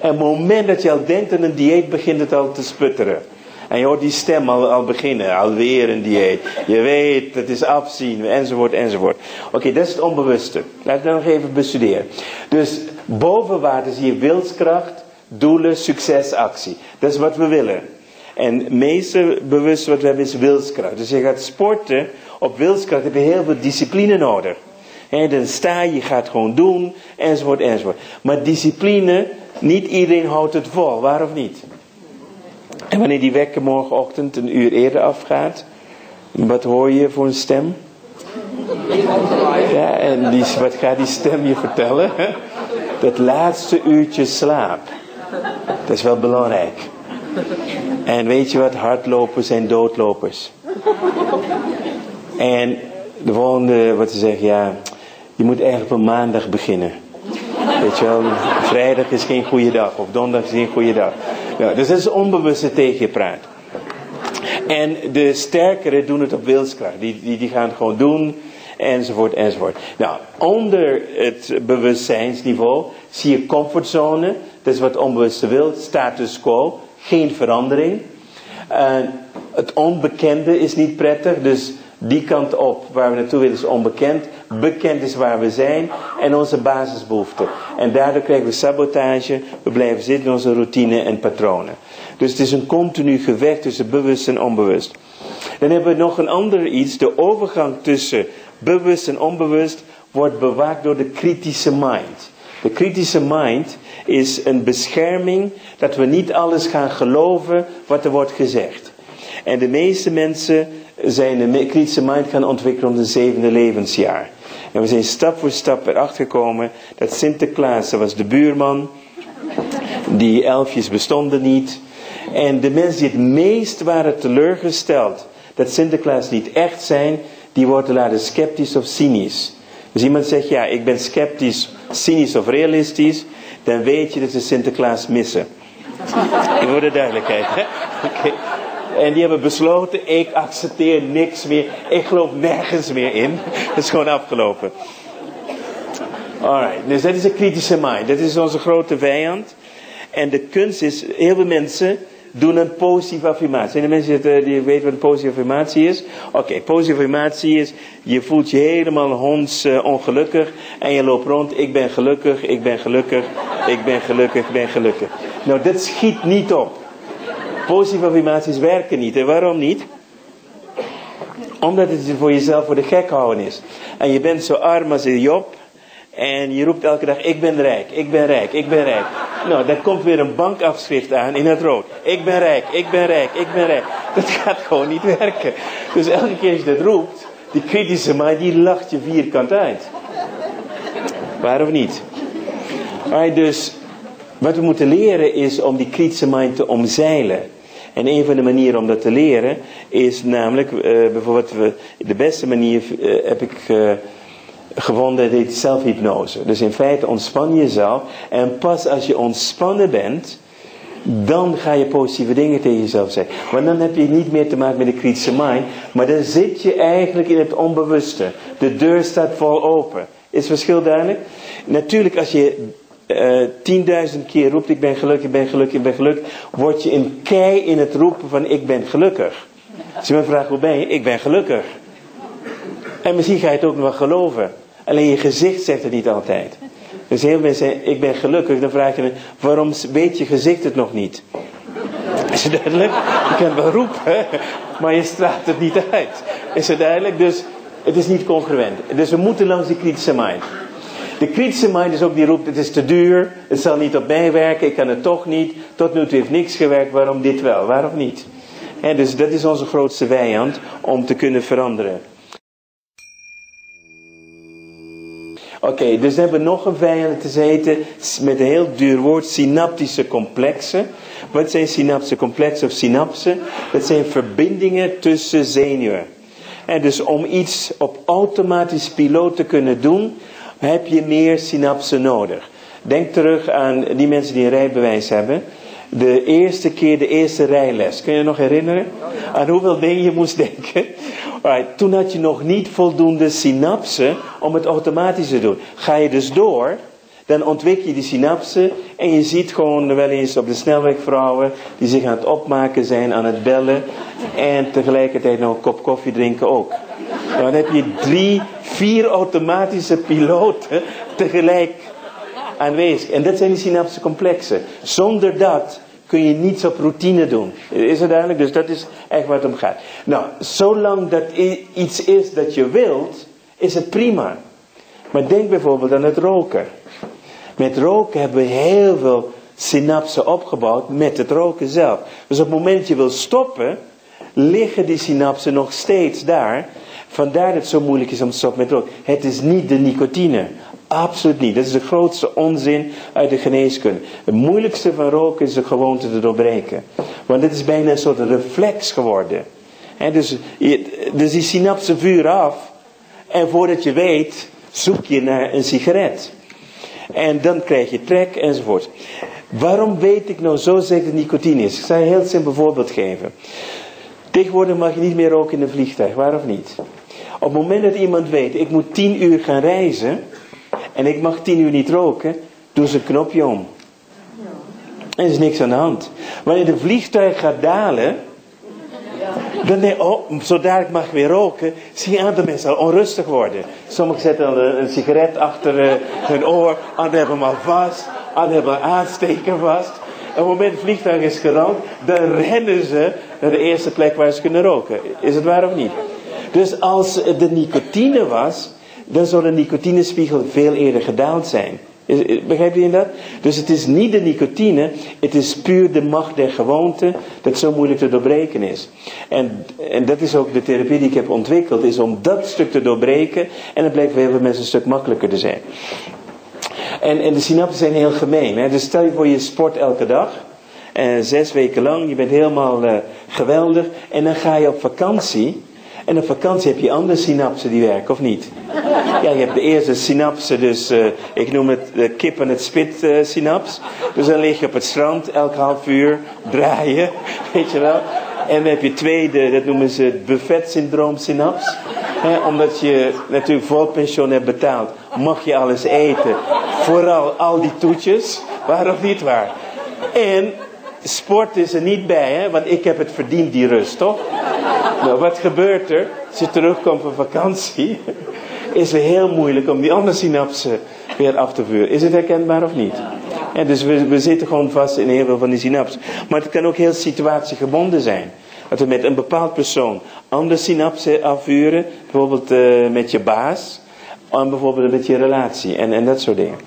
Speaker 1: En het moment dat je al denkt aan een dieet, begint het al te sputteren. En je hoort die stem al, al beginnen, alweer een dieet. Je weet, het is afzien, enzovoort, enzovoort. Oké, dat is het onbewuste. Laten we dat nog even bestuderen. Dus boven water zie je wilskracht, doelen, succes, actie. Dat is wat we willen. En het meeste bewust wat we hebben is wilskracht. Dus je gaat sporten, op wilskracht heb je heel veel discipline nodig. En dan sta je, je gaat gewoon doen, enzovoort, enzovoort. Maar discipline, niet iedereen houdt het vol, waar of niet? En wanneer die wekker morgenochtend een uur eerder afgaat, wat hoor je voor een stem? Ja, en die, wat gaat die stem je vertellen? [laughs] Dat laatste uurtje slaap. Dat is wel belangrijk. En weet je wat? Hardlopers zijn doodlopers. En de volgende, wat ze zeggen, ja, je moet eigenlijk op maandag beginnen. Weet je wel, vrijdag is geen goede dag, of donderdag is geen goede dag. Ja, dus dat is onbewuste tegenpraat. En de sterkere doen het op wilskracht. Die, die, die gaan het gewoon doen, enzovoort, enzovoort. Nou, onder het bewustzijnsniveau zie je comfortzone. Dat is wat onbewuste wil. Status quo, geen verandering. Het onbekende is niet prettig, dus die kant op waar we naartoe willen is onbekend. Bekend is waar we zijn en onze basisbehoeften. En daardoor krijgen we sabotage. We blijven zitten in onze routine en patronen. Dus het is een continu gevecht tussen bewust en onbewust. Dan hebben we nog een ander iets. De overgang tussen bewust en onbewust wordt bewaakt door de kritische mind. De kritische mind is een bescherming dat we niet alles gaan geloven wat er wordt gezegd. En de meeste mensen zijn een kritische mind gaan ontwikkelen rond het zevende levensjaar. En we zijn stap voor stap erachter gekomen dat Sinterklaas, was de buurman, die elfjes bestonden niet. En de mensen die het meest waren teleurgesteld dat Sinterklaas niet echt zijn, die worden later sceptisch of cynisch. Dus iemand zegt, ja, ik ben sceptisch, cynisch of realistisch, dan weet je dat ze Sinterklaas missen. Ik voor de duidelijkheid. Oké. En die hebben besloten, ik accepteer niks meer. Ik geloof nergens meer in. [laughs] Het is gewoon afgelopen. Alright, dus dat is een kritische mind. Dat is onze grote vijand. En de kunst is, heel veel mensen doen een positieve affirmatie. Zijn er mensen die, die weten wat een positieve affirmatie is? Oké, positieve affirmatie is, je voelt je helemaal honds uh, ongelukkig. En je loopt rond, ik ben gelukkig, ik ben gelukkig, ik ben gelukkig, ik ben gelukkig. Nou, dit schiet niet op. Positieve affirmaties werken niet. En waarom niet? Omdat het voor jezelf voor de gek houden is. En je bent zo arm als een Job. En je roept elke dag, ik ben rijk, ik ben rijk, ik ben rijk. Nou, dan komt weer een bankafschrift aan in het rood. Ik ben rijk, ik ben rijk, ik ben rijk. Dat [laughs] gaat gewoon niet werken. Dus elke keer als je dat roept, die kritische mind, die lacht je vierkant uit. Waarom niet? Dus, wat we moeten leren is om die kritische mind te omzeilen. En een van de manieren om dat te leren is namelijk, uh, bijvoorbeeld, we, de beste manier uh, heb ik uh, gevonden, dit zelfhypnose. Dus in feite ontspan jezelf en pas als je ontspannen bent, dan ga je positieve dingen tegen jezelf zeggen. Want dan heb je niet meer te maken met de kritische mind, maar dan zit je eigenlijk in het onbewuste. De deur staat vol open. Is het verschil duidelijk? Natuurlijk, als je uh, tienduizend keer roept ik ben gelukkig, ik ben gelukkig, ben gelukkig, word je een kei in het roepen van ik ben gelukkig. Als je me vraagt hoe ben je, ik ben gelukkig. En misschien ga je het ook nog wel geloven. Alleen je gezicht zegt het niet altijd. Dus heel veel mensen zeggen, ik ben gelukkig. Dan vraag je me, waarom weet je gezicht het nog niet? Is het duidelijk? Je kan wel roepen, maar je straalt het niet uit. Is het duidelijk? Dus het is niet congruent. Dus we moeten langs die kritische mind. De kritische mind is ook die roept, het is te duur, het zal niet op mij werken, ik kan het toch niet. Tot nu toe heeft niks gewerkt, waarom dit wel, waarom niet? Hè, dus dat is onze grootste vijand om te kunnen veranderen. Oké, dus we hebben nog een vijand te zeten met een heel duur woord, synaptische complexen. Wat zijn synaptische complexen of synapsen? Dat zijn verbindingen tussen zenuwen. En dus om iets op automatisch piloot te kunnen doen, heb je meer synapsen nodig. Denk terug aan die mensen die een rijbewijs hebben. De eerste keer, de eerste rijles. Kun je je nog herinneren? Aan hoeveel dingen je moest denken? Toen had je nog niet voldoende synapsen om het automatisch te doen. Ga je dus door, dan ontwikkel je die synapsen en je ziet gewoon wel eens op de snelweg vrouwen die zich aan het opmaken zijn, aan het bellen en tegelijkertijd nog een kop koffie drinken ook. Dan heb je drie, vier automatische piloten tegelijk aanwezig. En dat zijn die synaptische complexen. Zonder dat kun je niets op routine doen. Is het duidelijk? Dus dat is echt waar het om gaat. Nou, zolang dat iets is dat je wilt, is het prima. Maar denk bijvoorbeeld aan het roken. Met roken hebben we heel veel synapsen opgebouwd met het roken zelf. Dus op het moment dat je wil stoppen, liggen die synapsen nog steeds daar. Vandaar dat het zo moeilijk is om te stoppen met roken. Het is niet de nicotine. Absoluut niet. Dat is de grootste onzin uit de geneeskunde. Het moeilijkste van roken is de gewoonte te doorbreken. Want dit is bijna een soort reflex geworden. dus, dus die synapsen vuren af. En voordat je weet, zoek je naar een sigaret. En dan krijg je trek enzovoort. Waarom weet ik nou zo zeker nicotine is? Ik zal een heel simpel voorbeeld geven. Tegenwoordig mag je niet meer roken in een vliegtuig, waar of niet? Op het moment dat iemand weet, ik moet tien uur gaan reizen en ik mag tien uur niet roken, doe ze een knopje om. En er is niks aan de hand. Wanneer de vliegtuig gaat dalen, dan denk oh, zodra ik mag weer roken, zie je een aantal mensen al onrustig worden. Sommigen zetten al een, sigaret achter uh, hun oor, anderen hebben hem al vast, anderen hebben een aansteker vast. Op het moment het vliegtuig is geland, dan rennen ze naar de eerste plek waar ze kunnen roken. Is het waar of niet? Dus als de nicotine was, dan zou de nicotinespiegel veel eerder gedaald zijn. Begrijpt u dat? Dus het is niet de nicotine, het is puur de macht der gewoonte dat zo moeilijk te doorbreken is. En, en dat is ook de therapie die ik heb ontwikkeld, is om dat stuk te doorbreken en dat blijkt voor heel veel mensen een stuk makkelijker te zijn. En, en de synapsen zijn heel gemeen. Hè? Dus stel je voor je sport elke dag, en zes weken lang, je bent helemaal uh, geweldig en dan ga je op vakantie en op vakantie heb je andere synapsen die werken, of niet? Ja, je hebt de eerste synapse, dus uh, ik noem het de kip en het spit uh, synaps. Dus dan lig je op het strand elk half uur draaien, [laughs] weet je wel. En dan heb je tweede, dat noemen ze het buffet-syndroom synaps. omdat je natuurlijk vol pensioen hebt betaald, mag je alles eten. Vooral al die toetjes, waar of niet waar. En sport is er niet bij, hè? want ik heb het verdiend, die rust, toch? Nou, wat gebeurt er? Als je terugkomt van vakantie, [laughs] is het heel moeilijk om die andere synapsen weer af te vuren. Is het herkenbaar of niet? En dus we, we zitten gewoon vast in heel veel van die synapsen. Maar het kan ook heel situatiegebonden zijn. Dat we met een bepaald persoon andere synapsen afvuren. Bijvoorbeeld uh, met je baas. En bijvoorbeeld met je relatie. En, en dat soort dingen.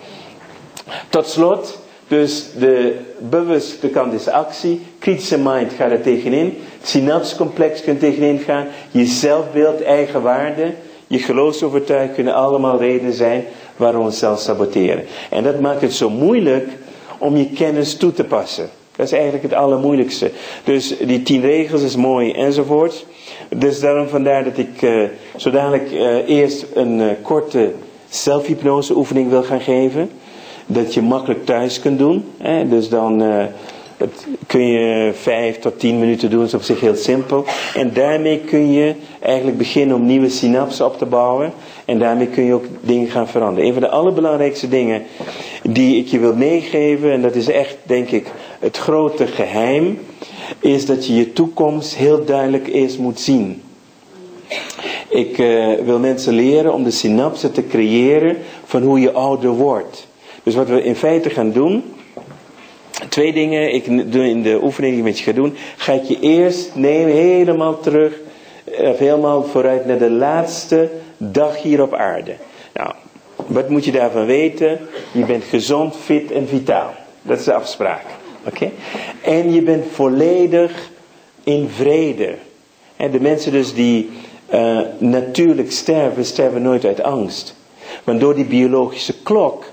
Speaker 1: Tot slot, dus de bewuste kant is actie. Kritische mind gaat er tegenin. Synapscomplex kunt tegenin gaan. Je zelfbeeld, eigen waarde. Je geloofsovertuiging kunnen allemaal redenen zijn waarom we onszelf saboteren. En dat maakt het zo moeilijk om je kennis toe te passen. Dat is eigenlijk het allermoeilijkste. Dus die tien regels is mooi enzovoort. Dus daarom vandaar dat ik uh, eerst een uh, korte zelfhypnose oefening wil gaan geven dat je makkelijk thuis kunt doen. Hè? Dus dan het kun je vijf tot tien minuten doen, is op zich heel simpel. En daarmee kun je eigenlijk beginnen om nieuwe synapsen op te bouwen. En daarmee kun je ook dingen gaan veranderen. Een van de allerbelangrijkste dingen die ik je wil meegeven, en dat is echt denk ik het grote geheim, is dat je je toekomst heel duidelijk eerst moet zien. Ik uh, wil mensen leren om de synapsen te creëren van hoe je ouder wordt. Dus wat we in feite gaan doen, twee dingen, ik doe in de oefening die ik met je ga doen, ga ik je eerst nemen helemaal terug, of helemaal vooruit naar de laatste dag hier op aarde. Nou, Wat moet je daarvan weten? Je bent gezond, fit en vitaal. Dat is de afspraak. Oké? En je bent volledig in vrede. En de mensen dus die uh, natuurlijk sterven, sterven nooit uit angst. Want door die biologische klok,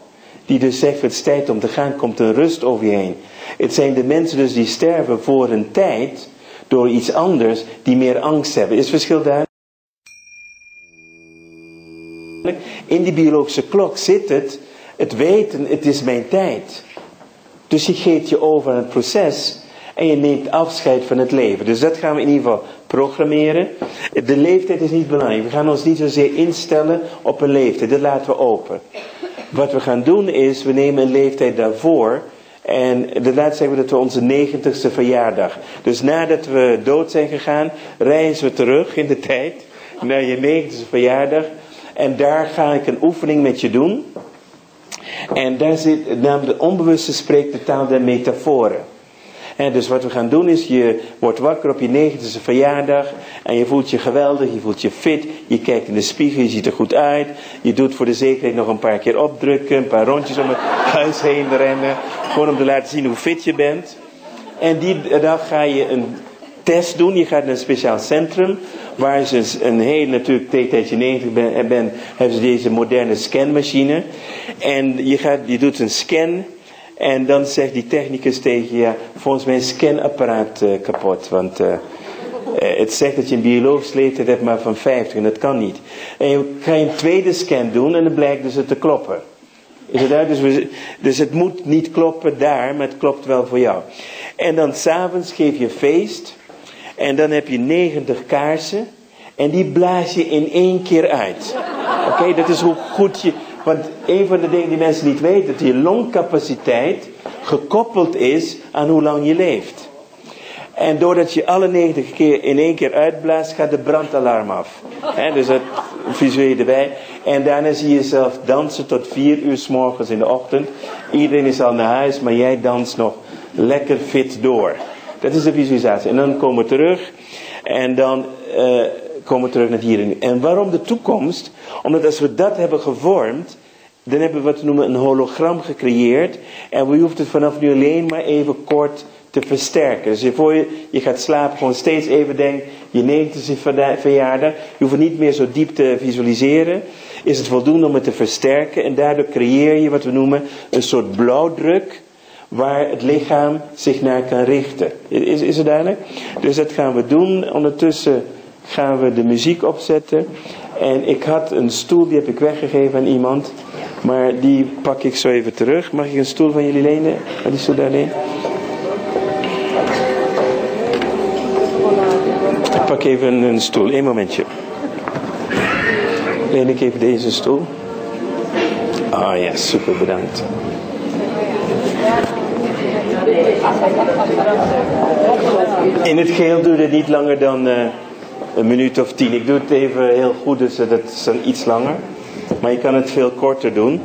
Speaker 1: die dus zegt het is tijd om te gaan, komt een rust over je heen. Het zijn de mensen dus die sterven voor een tijd, door iets anders, die meer angst hebben. Is het verschil duidelijk? In die biologische klok zit het, het weten, het is mijn tijd. Dus je geeft je over aan het proces en je neemt afscheid van het leven. Dus dat gaan we in ieder geval programmeren. De leeftijd is niet belangrijk. We gaan ons niet zozeer instellen op een leeftijd. Dat laten we open. Wat we gaan doen is, we nemen een leeftijd daarvoor. En daarna zeggen we dat we onze negentigste verjaardag. Dus nadat we dood zijn gegaan, reizen we terug in de [laughs] tijd. Naar je negentigste verjaardag. En daar ga ik een oefening met je doen. En daar zit, namelijk de onbewuste spreekt de taal der metaforen. Dus wat we gaan doen is, je wordt wakker op je negentigste verjaardag en je voelt je geweldig, je voelt je fit, je kijkt in de spiegel, je ziet er goed uit, je doet voor de zekerheid nog een paar keer opdrukken, een paar rondjes om het [laughs] huis heen rennen, gewoon om te laten zien hoe fit je bent. En die dag ga je een test doen, je gaat naar een speciaal centrum, waar ze een heel, natuurlijk tegen je 90 bent, ben, hebben ze deze moderne scanmachine. En je, gaat, je doet een scan en dan zegt die technicus tegen je, volgens mij is scanapparaat uh, kapot. Want uh, het zegt dat je een biologisch leeftijd hebt, maar van 50. En dat kan niet. En je ga je een tweede scan doen en dan blijkt dus het te kloppen. Is het? Dus, we, dus het moet niet kloppen daar, maar het klopt wel voor jou. En dan s'avonds geef je feest. En dan heb je 90 kaarsen. En die blaas je in één keer uit. Oké, dat is hoe goed je. Want een van de dingen die mensen niet weten, dat je longcapaciteit gekoppeld is aan hoe lang je leeft. En doordat je alle 90 keer in één keer uitblaast, gaat de brandalarm af. Dus dat visueel erbij. En daarna zie je jezelf dansen tot vier uur s morgens in de ochtend. Iedereen is al naar huis, maar jij danst nog lekker fit door. Dat is de visualisatie. En dan komen we terug. En dan uh, komen terug naar hier en nu. En waarom de toekomst? Omdat als we dat hebben gevormd, dan hebben we wat we noemen een hologram gecreëerd. En we hoeft het vanaf nu alleen maar even kort te versterken. Dus voor je, je gaat slapen, gewoon steeds even denk, je 90ste verjaardag. Je hoeft het niet meer zo diep te visualiseren. Is het voldoende om het te versterken. En daardoor creëer je wat we noemen een soort blauwdruk. Waar het lichaam zich naar kan richten. Is, is het duidelijk? Dus dat gaan we doen. Ondertussen gaan we de muziek opzetten. En ik had een stoel, die heb ik weggegeven aan iemand. Maar die pak ik zo even terug. Mag ik een stoel van jullie lenen? Wat die stoel daar alleen? Ik pak even een stoel. Eén momentje. Leen ik even deze stoel. Ah ja, super bedankt. In het geheel doe het niet langer dan... Uh, een minuut of tien. Ik doe het even heel goed, dus dat is dan iets langer. Maar je kan het veel korter doen.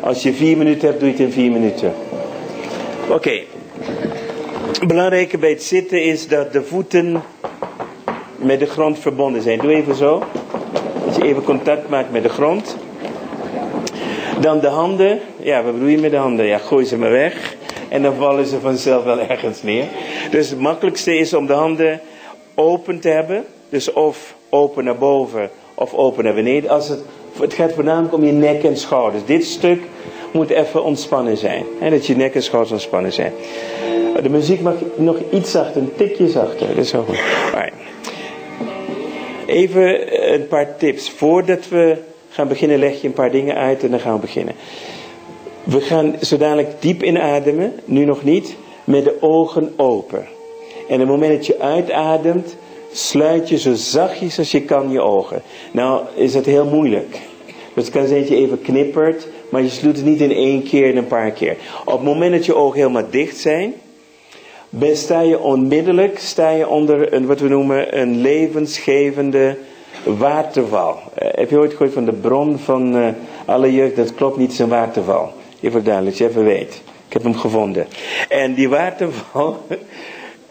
Speaker 1: Als je vier minuten hebt, doe je het in vier minuten. Oké. Okay. Belangrijke bij het zitten is dat de voeten met de grond verbonden zijn. Doe even zo. Dat je even contact maakt met de grond. Dan de handen. Ja, wat bedoel je met de handen? Ja, gooi ze maar weg. En dan vallen ze vanzelf wel ergens neer. Dus het makkelijkste is om de handen open te hebben. Dus of open naar boven of open naar beneden. Als het, het gaat voornamelijk om je nek en schouders. Dit stuk moet even ontspannen zijn. Hè, dat je nek en schouders ontspannen zijn. De muziek mag nog iets zachter, een tikje zachter. Dat is wel goed. Even een paar tips. Voordat we gaan beginnen leg je een paar dingen uit en dan gaan we beginnen. We gaan zo dadelijk diep inademen, nu nog niet, met de ogen open. En op het moment dat je uitademt, sluit je zo zachtjes als je kan je ogen. Nou is het heel moeilijk. Dus het kan zijn dat je even knippert, maar je sluit het niet in één keer en een paar keer. Op het moment dat je ogen helemaal dicht zijn, sta je onmiddellijk sta je onder een, wat we noemen een levensgevende waterval. Uh, heb je ooit gehoord van de bron van uh, alle jeugd? Dat klopt niet, het is een waterval. Even duidelijk, je even weet. Ik heb hem gevonden. En die waterval, [laughs]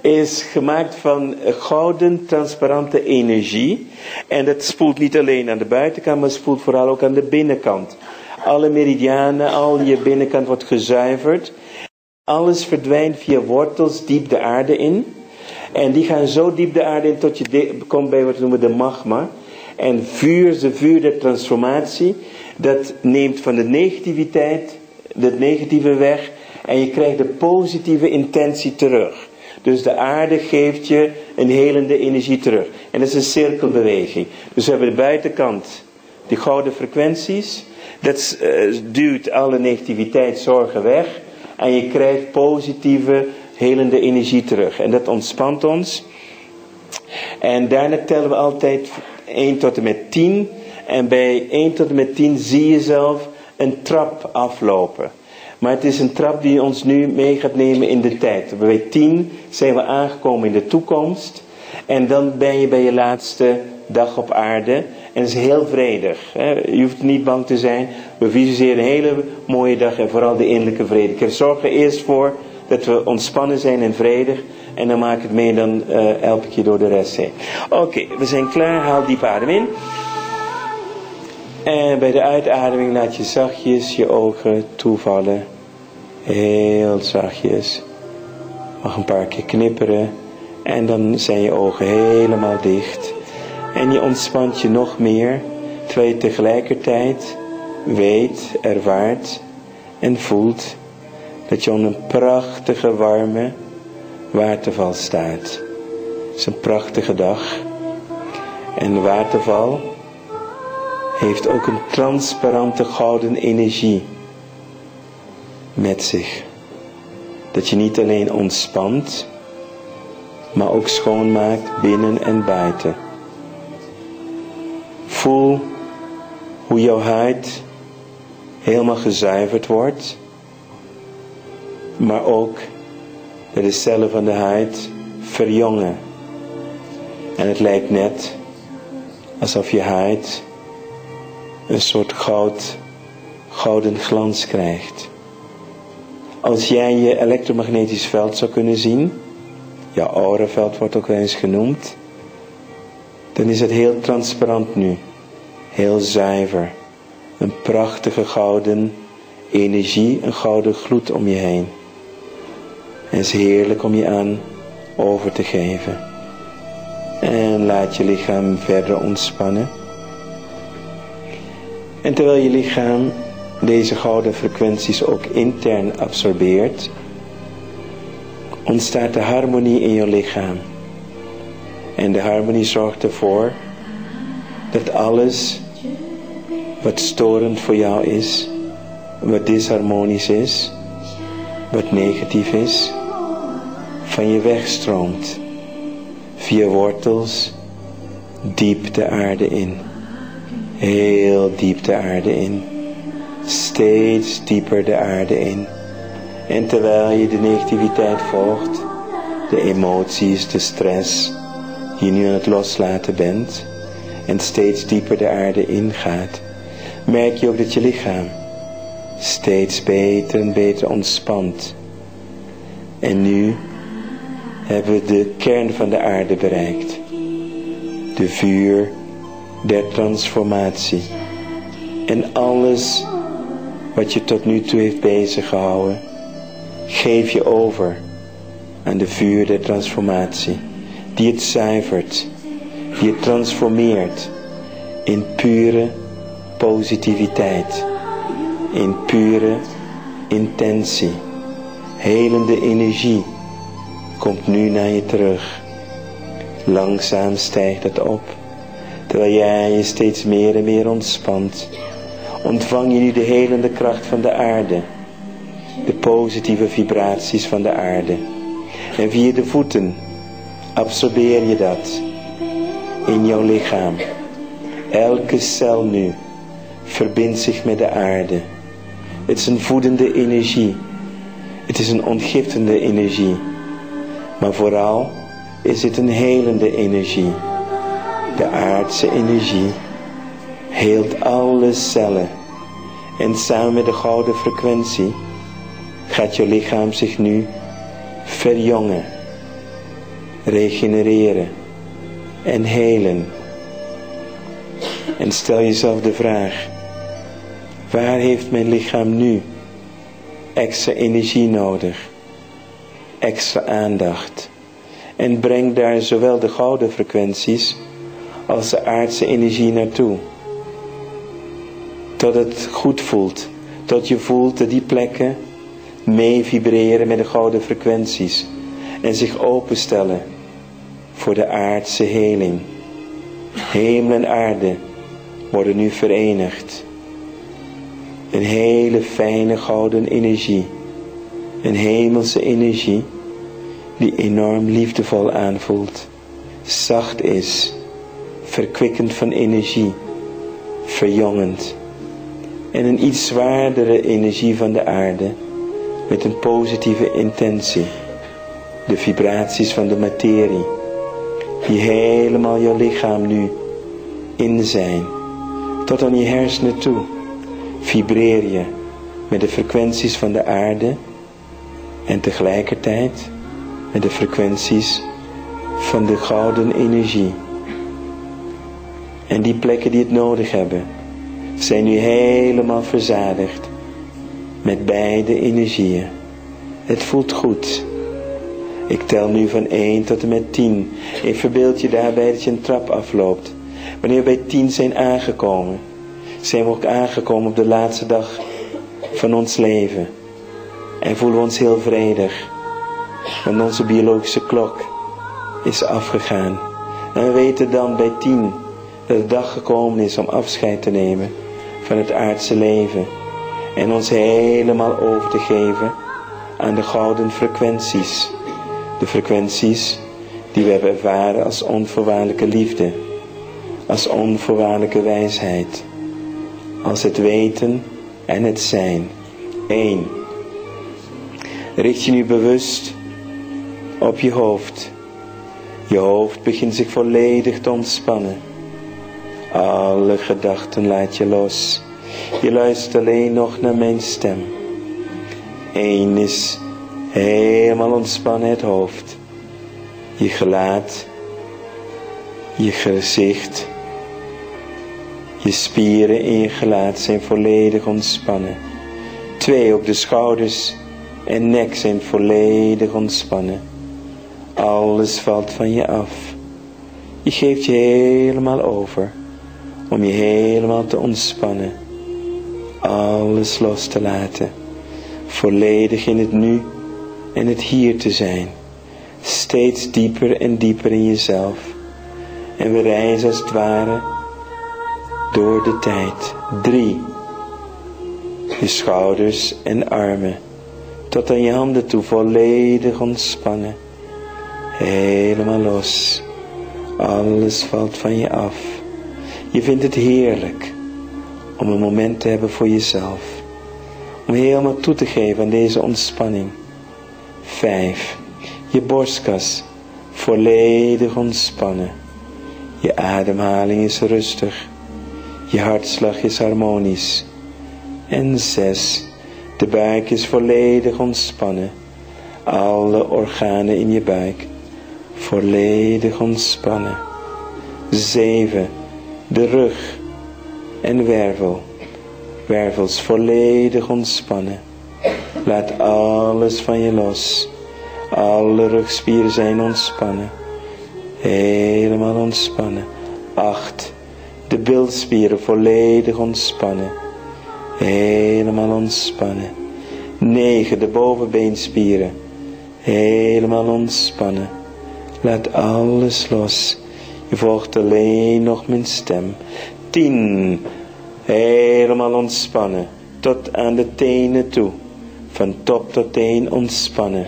Speaker 1: is gemaakt van gouden transparante energie. En dat spoelt niet alleen aan de buitenkant, maar spoelt vooral ook aan de binnenkant. Alle meridianen, al je binnenkant wordt gezuiverd. Alles verdwijnt via wortels diep de aarde in. En die gaan zo diep de aarde in tot je komt bij wat we noemen de magma. En vuur, de vuur der transformatie, dat neemt van de negativiteit, de negatieve weg. En je krijgt de positieve intentie terug. Dus de aarde geeft je een helende energie terug. En dat is een cirkelbeweging. Dus we hebben de buitenkant, die gouden frequenties. Dat uh, duwt alle negativiteit, zorgen weg. En je krijgt positieve, helende energie terug. En dat ontspant ons. En daarna tellen we altijd 1 tot en met 10. En bij 1 tot en met 10 zie je zelf een trap aflopen. Maar het is een trap die ons nu mee gaat nemen in de tijd. Bij 10 zijn we aangekomen in de toekomst. En dan ben je bij je laatste dag op aarde. En het is heel vredig. Hè? Je hoeft niet bang te zijn. We visiteren een hele mooie dag en vooral de innerlijke vrede. Ik zorg er eerst voor dat we ontspannen zijn en vredig. En dan maak ik het mee, dan help ik je door de rest heen. Oké, we zijn klaar. Haal diep adem in. En bij de uitademing laat je zachtjes je ogen toevallen. Heel zachtjes. Mag een paar keer knipperen. En dan zijn je ogen helemaal dicht. En je ontspant je nog meer. Terwijl je tegelijkertijd weet, ervaart en voelt dat je onder een prachtige warme waterval staat. Het is een prachtige dag. En de waterval heeft ook een transparante gouden energie met zich. Dat je niet alleen ontspant, maar ook schoonmaakt binnen en buiten. Voel hoe jouw huid helemaal gezuiverd wordt, maar ook dat de cellen van de huid verjongen. En het lijkt net alsof je huid een soort goud, gouden glans krijgt. Als jij je elektromagnetisch veld zou kunnen zien, ja, auraveld wordt ook wel eens genoemd, dan is het heel transparant nu, heel zuiver. Een prachtige gouden energie, een gouden gloed om je heen. En is heerlijk om je aan over te geven. En laat je lichaam verder ontspannen. En terwijl je lichaam deze gouden frequenties ook intern absorbeert, ontstaat de harmonie in je lichaam. En de harmonie zorgt ervoor dat alles wat storend voor jou is, wat disharmonisch is, wat negatief is, van je wegstroomt via wortels diep de aarde in. Heel diep de aarde in. Steeds dieper de aarde in. En terwijl je de negativiteit volgt, de emoties, de stress, je nu aan het loslaten bent en steeds dieper de aarde ingaat, merk je ook dat je lichaam steeds beter en beter ontspant. En nu hebben we de kern van de aarde bereikt. De vuur der transformatie. En alles wat je tot nu toe heeft bezig gehouden, geef je over aan de vuur der transformatie. Die het zuivert, die het transformeert in pure positiviteit, in pure intentie. Helende energie komt nu naar je terug. Langzaam stijgt het op Terwijl jij je steeds meer en meer ontspant, ontvang je nu de helende kracht van de aarde. De positieve vibraties van de aarde. En via de voeten absorbeer je dat in jouw lichaam. Elke cel nu verbindt zich met de aarde. Het is een voedende energie. Het is een ontgiftende energie. Maar vooral is het een helende energie. De aardse energie heelt alle cellen. En samen met de gouden frequentie gaat je lichaam zich nu verjongen, regenereren en helen. En stel jezelf de vraag, Waar heeft mijn lichaam nu extra energie nodig? Extra aandacht. En breng daar zowel de gouden frequenties als de aardse energie naartoe. Tot het goed voelt. Tot je voelt dat die plekken mee vibreren met de gouden frequenties. En zich openstellen voor de aardse heling. Hemel en aarde worden nu verenigd. Een hele fijne gouden energie. Een hemelse energie die enorm liefdevol aanvoelt. Zacht is, verkwikkend van energie, verjongend. En een iets zwaardere energie van de aarde met een positieve intentie. De vibraties van de materie die helemaal jouw lichaam nu in zijn. Tot aan je hersenen toe vibreer je met de frequenties van de aarde en tegelijkertijd met de frequenties van de gouden energie. En die plekken die het nodig hebben, zijn nu helemaal verzadigd met beide energieën. Het voelt goed. Ik tel nu van 1 tot en met 10. Ik verbeeld je daarbij dat je een trap afloopt. Wanneer we bij 10 zijn aangekomen, zijn we ook aangekomen op de laatste dag van ons leven. En voelen we ons heel vredig. Want onze biologische klok is afgegaan. En we weten dan bij 10 dat de dag gekomen is om afscheid te nemen van het aardse leven. En ons helemaal over te geven aan de gouden frequenties de frequenties die we hebben ervaren als onvoorwaardelijke liefde, als onvoorwaardelijke wijsheid, als het weten en het zijn. 1. Richt je nu bewust op je hoofd. Je hoofd begint zich volledig te ontspannen. Alle gedachten laat je los. Je luistert alleen nog naar mijn stem. Eén is Helemaal ontspannen het hoofd. Je gelaat. Je gezicht. Je spieren in je gelaat zijn volledig ontspannen. Twee, ook de schouders en nek zijn volledig ontspannen. Alles valt van je af. Je geeft je helemaal over om je helemaal te ontspannen. Alles los te laten. Volledig in het nu en het hier te zijn. Steeds dieper en dieper in jezelf. En we reizen als het ware door de tijd. Drie. Je schouders en armen. Tot aan je handen toe volledig ontspannen. Helemaal los. Alles valt van je af. Je vindt het heerlijk om een moment te hebben voor jezelf. Om helemaal toe te geven aan deze ontspanning. Vijf. Je borstkas volledig ontspannen. Je ademhaling is rustig. Je hartslag is harmonisch. En zes. De buik is volledig ontspannen. Alle organen in je buik volledig ontspannen. Zeven. De rug en wervel. Wervels volledig ontspannen. Laat alles van je los. Alle rugspieren zijn ontspannen. Helemaal ontspannen. Acht. De bilspieren volledig ontspannen. Helemaal ontspannen. Negen. De bovenbeenspieren. Helemaal ontspannen. Laat alles los. Je volgt alleen nog mijn stem. Tien. Helemaal ontspannen. Tot aan de tenen toe van top tot teen ontspannen.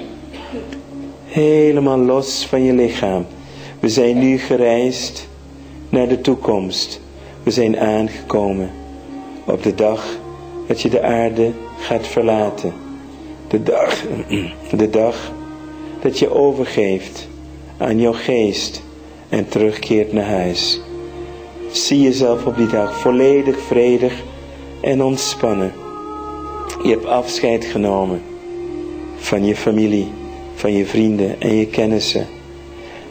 Speaker 1: Helemaal los van je lichaam. We zijn nu gereisd naar de toekomst. We zijn aangekomen op de dag dat je de aarde gaat verlaten. De dag, [clears throat] de dag dat je overgeeft aan jouw geest en terugkeert naar huis. Zie jezelf op die dag volledig vredig en ontspannen. Je hebt afscheid genomen van je familie, van je vrienden en je kennissen.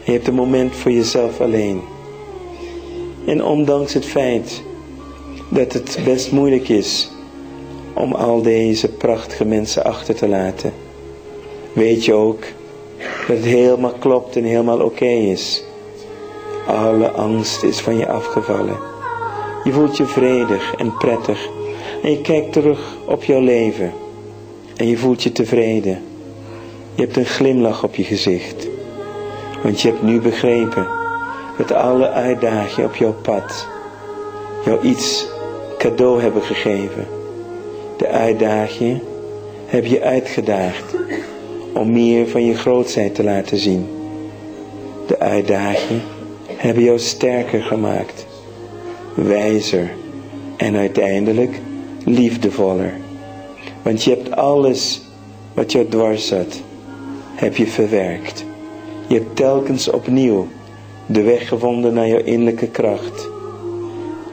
Speaker 1: Je hebt een moment voor jezelf alleen. En ondanks het feit dat het best moeilijk is om al deze prachtige mensen achter te laten. Weet je ook dat het helemaal klopt en helemaal oké is. Alle angst is van je afgevallen. Je voelt je vredig en prettig. En je kijkt terug op jouw leven. En je voelt je tevreden. Je hebt een glimlach op je gezicht. Want je hebt nu begrepen dat alle uitdagingen op jouw pad jou iets cadeau hebben gegeven. De uitdagingen heb je uitgedaagd om meer van je grootheid te laten zien. De uitdagingen hebben jou sterker gemaakt, wijzer en uiteindelijk liefdevoller. Want je hebt alles wat jou dwars zat, heb je verwerkt. Je hebt telkens opnieuw de weg gevonden naar jouw innerlijke kracht.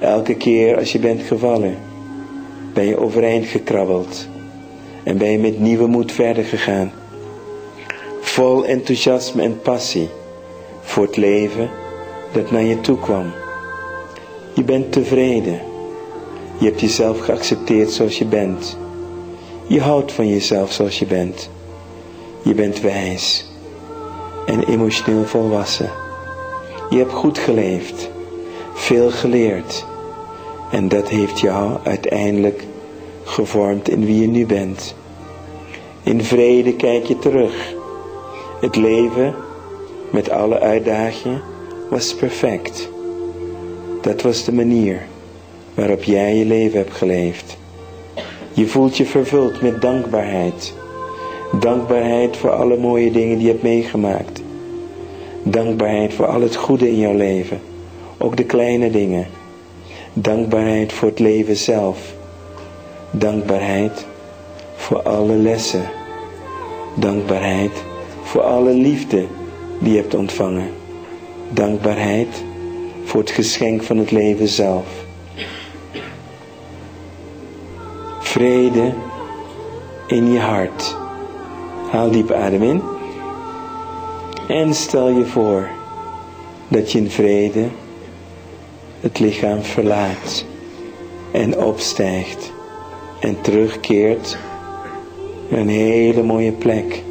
Speaker 1: Elke keer als je bent gevallen, ben je overeind gekrabbeld en ben je met nieuwe moed verder gegaan. Vol enthousiasme en passie voor het leven dat naar je toe kwam. Je bent tevreden. Je hebt jezelf geaccepteerd zoals je bent. Je houdt van jezelf zoals je bent. Je bent wijs en emotioneel volwassen. Je hebt goed geleefd, veel geleerd. En dat heeft jou uiteindelijk gevormd in wie je nu bent. In vrede kijk je terug. Het leven met alle uitdagingen was perfect. Dat was de manier waarop jij je leven hebt geleefd. Je voelt je vervuld met dankbaarheid. Dankbaarheid voor alle mooie dingen die je hebt meegemaakt. Dankbaarheid voor al het goede in jouw leven. Ook de kleine dingen. Dankbaarheid voor het leven zelf. Dankbaarheid voor alle lessen. Dankbaarheid voor alle liefde die je hebt ontvangen. Dankbaarheid voor het geschenk van het leven zelf. Vrede in je hart. Haal diep adem in. En stel je voor dat je in vrede het lichaam verlaat en opstijgt en terugkeert naar een hele mooie plek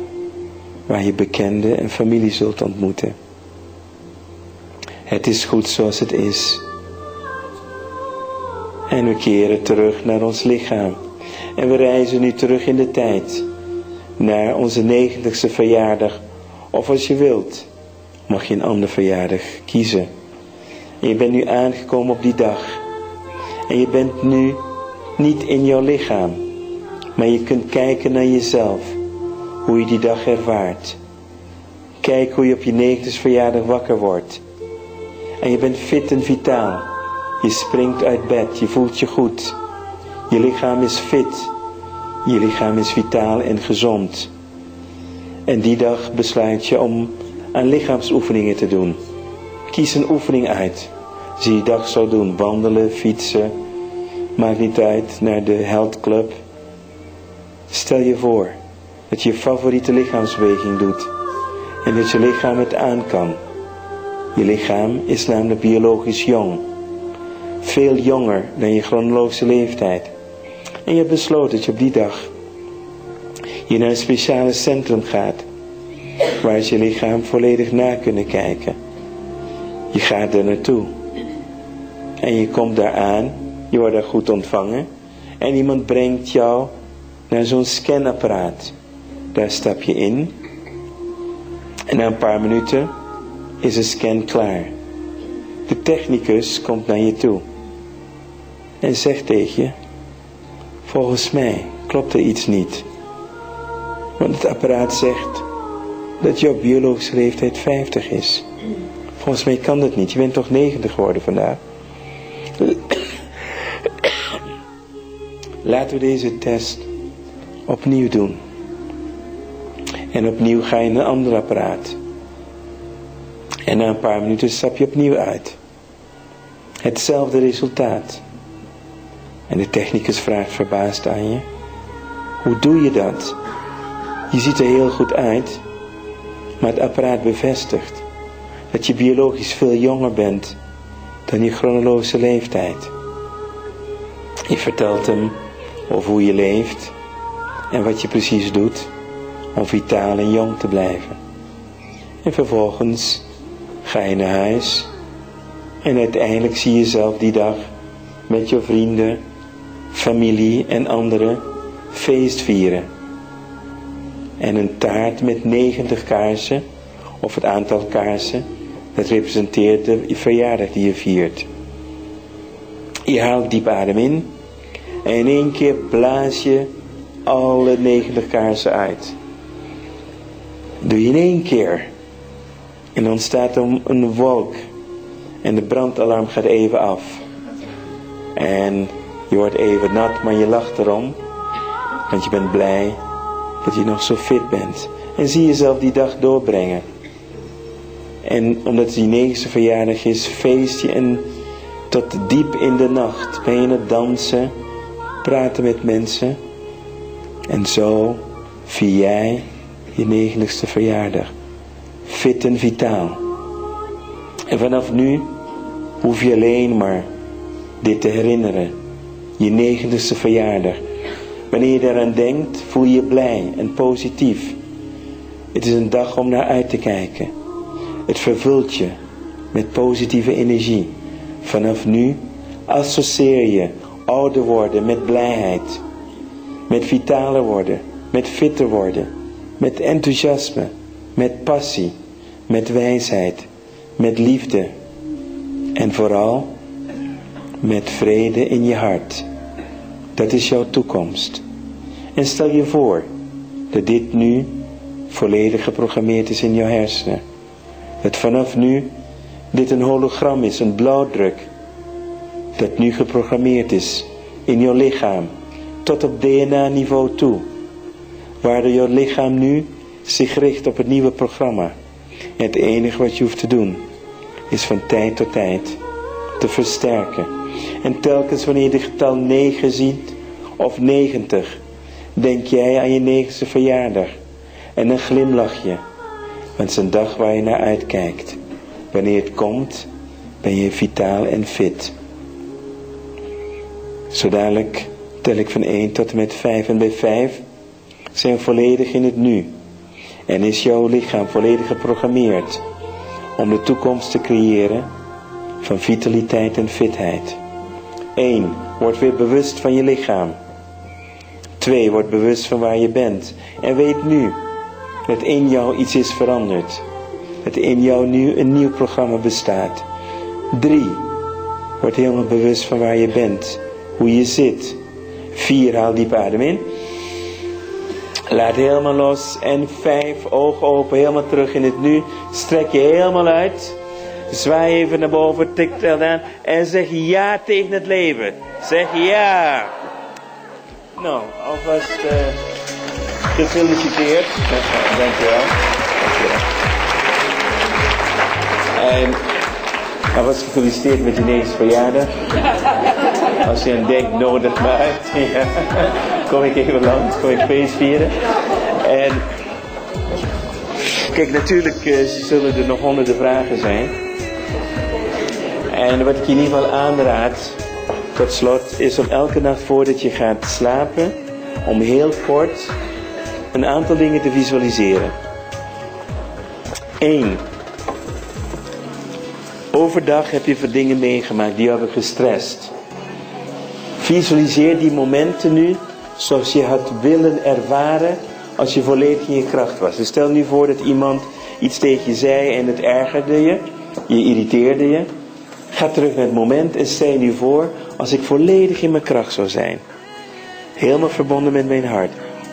Speaker 1: waar je bekenden en familie zult ontmoeten. Het is goed zoals het is. En we keren terug naar ons lichaam. En we reizen nu terug in de tijd. Naar onze negentigste verjaardag. Of als je wilt, mag je een andere verjaardag kiezen. En je bent nu aangekomen op die dag. En je bent nu niet in jouw lichaam. Maar je kunt kijken naar jezelf. Hoe je die dag ervaart. Kijk hoe je op je negentigste verjaardag wakker wordt. En je bent fit en vitaal. Je springt uit bed, je voelt je goed. Je lichaam is fit. Je lichaam is vitaal en gezond. En die dag besluit je om aan lichaamsoefeningen te doen. Kies een oefening uit. Zie je dag zo doen. Wandelen, fietsen. Maakt niet uit. Naar de health club. Stel je voor dat je je favoriete lichaamsbeweging doet. En dat je lichaam het aan kan. Je lichaam is namelijk biologisch jong. Veel jonger dan je chronologische leeftijd. En je hebt besloten dat je op die dag je naar een speciale centrum gaat. Waar ze je lichaam volledig na kunnen kijken. Je gaat er naartoe. En je komt daar aan. Je wordt daar goed ontvangen. En iemand brengt jou naar zo'n scanapparaat. Daar stap je in. En na een paar minuten is de scan klaar. De technicus komt naar je toe en zegt tegen je, volgens mij klopt er iets niet. Want het apparaat zegt dat jouw biologische leeftijd 50 is. Volgens mij kan dat niet, je bent toch 90 geworden vandaag. [coughs] Laten we deze test opnieuw doen. En opnieuw ga je in een ander apparaat. En na een paar minuten stap je opnieuw uit. Hetzelfde resultaat. En de technicus vraagt verbaasd aan je. Hoe doe je dat? Je ziet er heel goed uit. Maar het apparaat bevestigt dat je biologisch veel jonger bent dan je chronologische leeftijd. Je vertelt hem over hoe je leeft en wat je precies doet om vitaal en jong te blijven. En vervolgens naar huis en uiteindelijk zie je zelf die dag met je vrienden, familie en anderen feest vieren. En een taart met 90 kaarsen, of het aantal kaarsen, dat representeert de verjaardag die je viert. Je haalt diep adem in en in één keer blaas je alle 90 kaarsen uit. Doe je in één keer. En dan staat er een wolk. En de brandalarm gaat even af. En je wordt even nat, maar je lacht erom. Want je bent blij dat je nog zo fit bent. En zie jezelf die dag doorbrengen. En omdat het die negende verjaardag is, feest je en tot diep in de nacht ben je dansen, praten met mensen. En zo vier jij je negentigste verjaardag. Fit en vitaal. En vanaf nu hoef je alleen maar dit te herinneren. Je negentigste verjaardag. Wanneer je daaraan denkt, voel je je blij en positief. Het is een dag om naar uit te kijken. Het vervult je met positieve energie. Vanaf nu associeer je ouder worden met blijheid. Met vitaler worden. Met fitter worden. Met enthousiasme. Met passie. Met wijsheid. Met liefde. En vooral met vrede in je hart. Dat is jouw toekomst. En stel je voor dat dit nu volledig geprogrammeerd is in jouw hersenen. Dat vanaf nu dit een hologram is, een blauwdruk. Dat nu geprogrammeerd is in jouw lichaam. Tot op DNA-niveau toe. Waardoor jouw lichaam nu zich richt op het nieuwe programma. En het enige wat je hoeft te doen is van tijd tot tijd te versterken. En telkens wanneer je de getal 9 ziet of 90, denk jij aan je negenste verjaardag. En dan glimlach je. Want het is een dag waar je naar uitkijkt. Wanneer het komt, ben je vitaal en fit. Zo dadelijk tel ik van 1 tot en met 5. En bij 5 zijn we volledig in het nu. En is jouw lichaam volledig geprogrammeerd om de toekomst te creëren van vitaliteit en fitheid. 1. Word weer bewust van je lichaam. 2. Word bewust van waar je bent. En weet nu dat in jou iets is veranderd. Dat in jou nu een nieuw programma bestaat. 3. Word helemaal bewust van waar je bent. Hoe je zit. 4. Haal diep adem in. Laat helemaal los. En 5. Ogen open. Helemaal terug in het nu. Strek je helemaal uit. Zwaai even naar boven. Tik dan aan. En zeg ja tegen het leven. Zeg ja. Nou, alvast uh, gefeliciteerd. Dankjewel. Dankjewel. En alvast gefeliciteerd met je negende verjaardag. Als je aan denkt, nodig uit. [laughs] Ja. Kom ik langs, kom ik feest vieren. En kijk, natuurlijk uh, zullen er nog honderden vragen zijn. En wat ik je in ieder geval aanraad, tot slot, is om elke nacht voordat je gaat slapen, om heel kort een aantal dingen te visualiseren. 1. Overdag heb je veel dingen meegemaakt die hebben gestrest. Visualiseer die momenten nu zoals je had willen ervaren als je volledig in je kracht was. Dus stel nu voor dat iemand iets tegen je zei en het ergerde je, je irriteerde je. Ga terug naar het moment en stel je nu voor als ik volledig in mijn kracht zou zijn. Helemaal verbonden met mijn hart.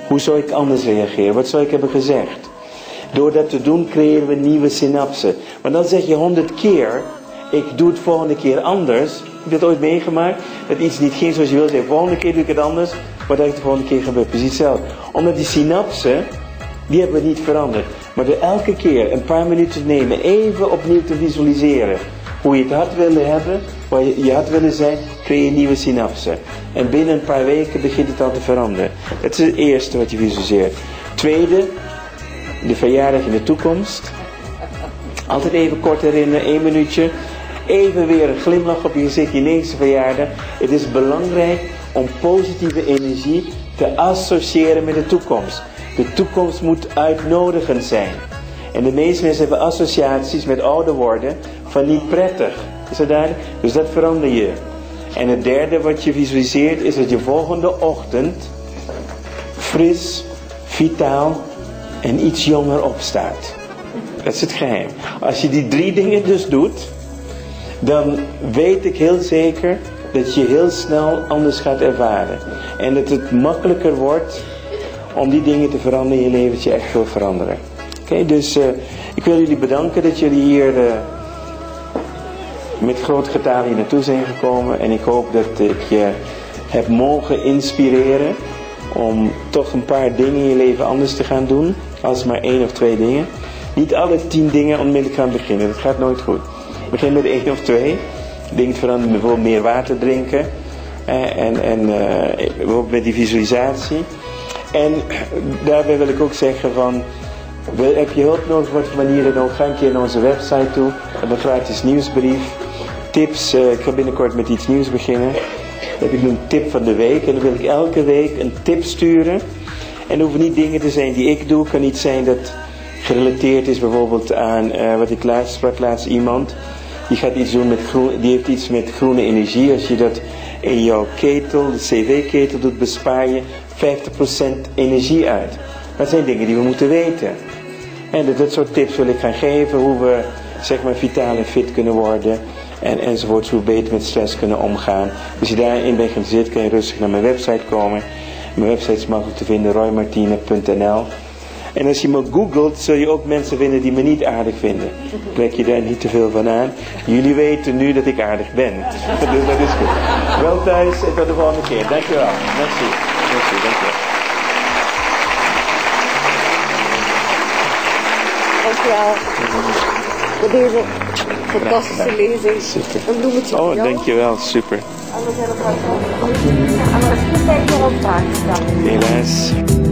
Speaker 1: Hoe zou ik anders reageren? Wat zou ik hebben gezegd? Door dat te doen creëren we nieuwe synapsen. Maar dan zeg je honderd keer, ik doe het volgende keer anders. Heb je dat ooit meegemaakt? Dat iets niet ging zoals je wil zeggen. Volgende keer doe ik het anders. Wat denk de volgende keer gebeurt? Precies hetzelfde. Omdat die synapsen, die hebben we niet veranderd. Maar door elke keer een paar minuten te nemen, even opnieuw te visualiseren. Hoe je het had willen hebben, waar je, je had willen zijn, creëer je nieuwe synapsen. En binnen een paar weken begint het al te veranderen. Dat is het eerste wat je visualiseert. Tweede, de verjaardag in de toekomst. Altijd even kort herinneren, één minuutje. Even weer een glimlach op je gezicht, je negende verjaardag. Het is belangrijk om positieve energie te associëren met de toekomst. De toekomst moet uitnodigend zijn. En de meeste mensen hebben associaties met ouder worden van niet prettig. Is dat duidelijk? Dus dat verander je. En het derde wat je visualiseert is dat je volgende ochtend fris, vitaal en iets jonger opstaat. Dat is het geheim. Als je die drie dingen dus doet, dan weet ik heel zeker dat je heel snel anders gaat ervaren. En dat het makkelijker wordt om die dingen te veranderen in je leven dat je echt wil veranderen. Oké, dus uh, ik wil jullie bedanken dat jullie hier uh, met groot getal hier naartoe zijn gekomen. En ik hoop dat ik je heb mogen inspireren om toch een paar dingen in je leven anders te gaan doen. Als maar één of twee dingen. Niet alle tien dingen onmiddellijk gaan beginnen. Dat gaat nooit goed. Begin met één of twee. Denk veranderen bijvoorbeeld meer water drinken. Eh, en en bijvoorbeeld met die visualisatie. En daarbij wil ik ook zeggen van... Heb je hulp nodig wat manieren dan? Ga een keer naar onze website toe. Hebben een gratis nieuwsbrief. Tips. Uh, ik ga binnenkort met iets nieuws beginnen. Dan heb ik een tip van de week. En dan wil ik elke week een tip sturen. En hoeven niet dingen te zijn die ik doe. Het kan niet zijn dat gerelateerd is bijvoorbeeld aan uh, wat ik laatst sprak laatst iemand. Die gaat iets doen met groen, die heeft iets met groene energie. Als je dat in jouw ketel, de CV-ketel doet, bespaar je 50% energie uit. Dat zijn dingen die we moeten weten. En dat, soort tips wil ik gaan geven, hoe we zeg maar vitaal en fit kunnen worden. En, enzovoort, hoe we beter met stress kunnen omgaan. Als je daarin bent geïnteresseerd, kan je rustig naar mijn website komen. Mijn website is makkelijk te vinden, roymartine.nl. En als je me googelt, zul je ook mensen vinden die me niet aardig vinden. Trek je daar niet te veel van aan. Jullie weten nu dat ik aardig ben. [laughs] dus dat is goed. Wel thuis en tot de volgende keer. Dankjewel. Merci. Merci, dankjewel.
Speaker 7: Dankjewel voor deze fantastische lezing.
Speaker 1: Super.
Speaker 7: Een bloemetje
Speaker 1: Oh, dankjewel. Super.
Speaker 7: En we zijn op En als het goed een vraag stellen.
Speaker 1: Helaas.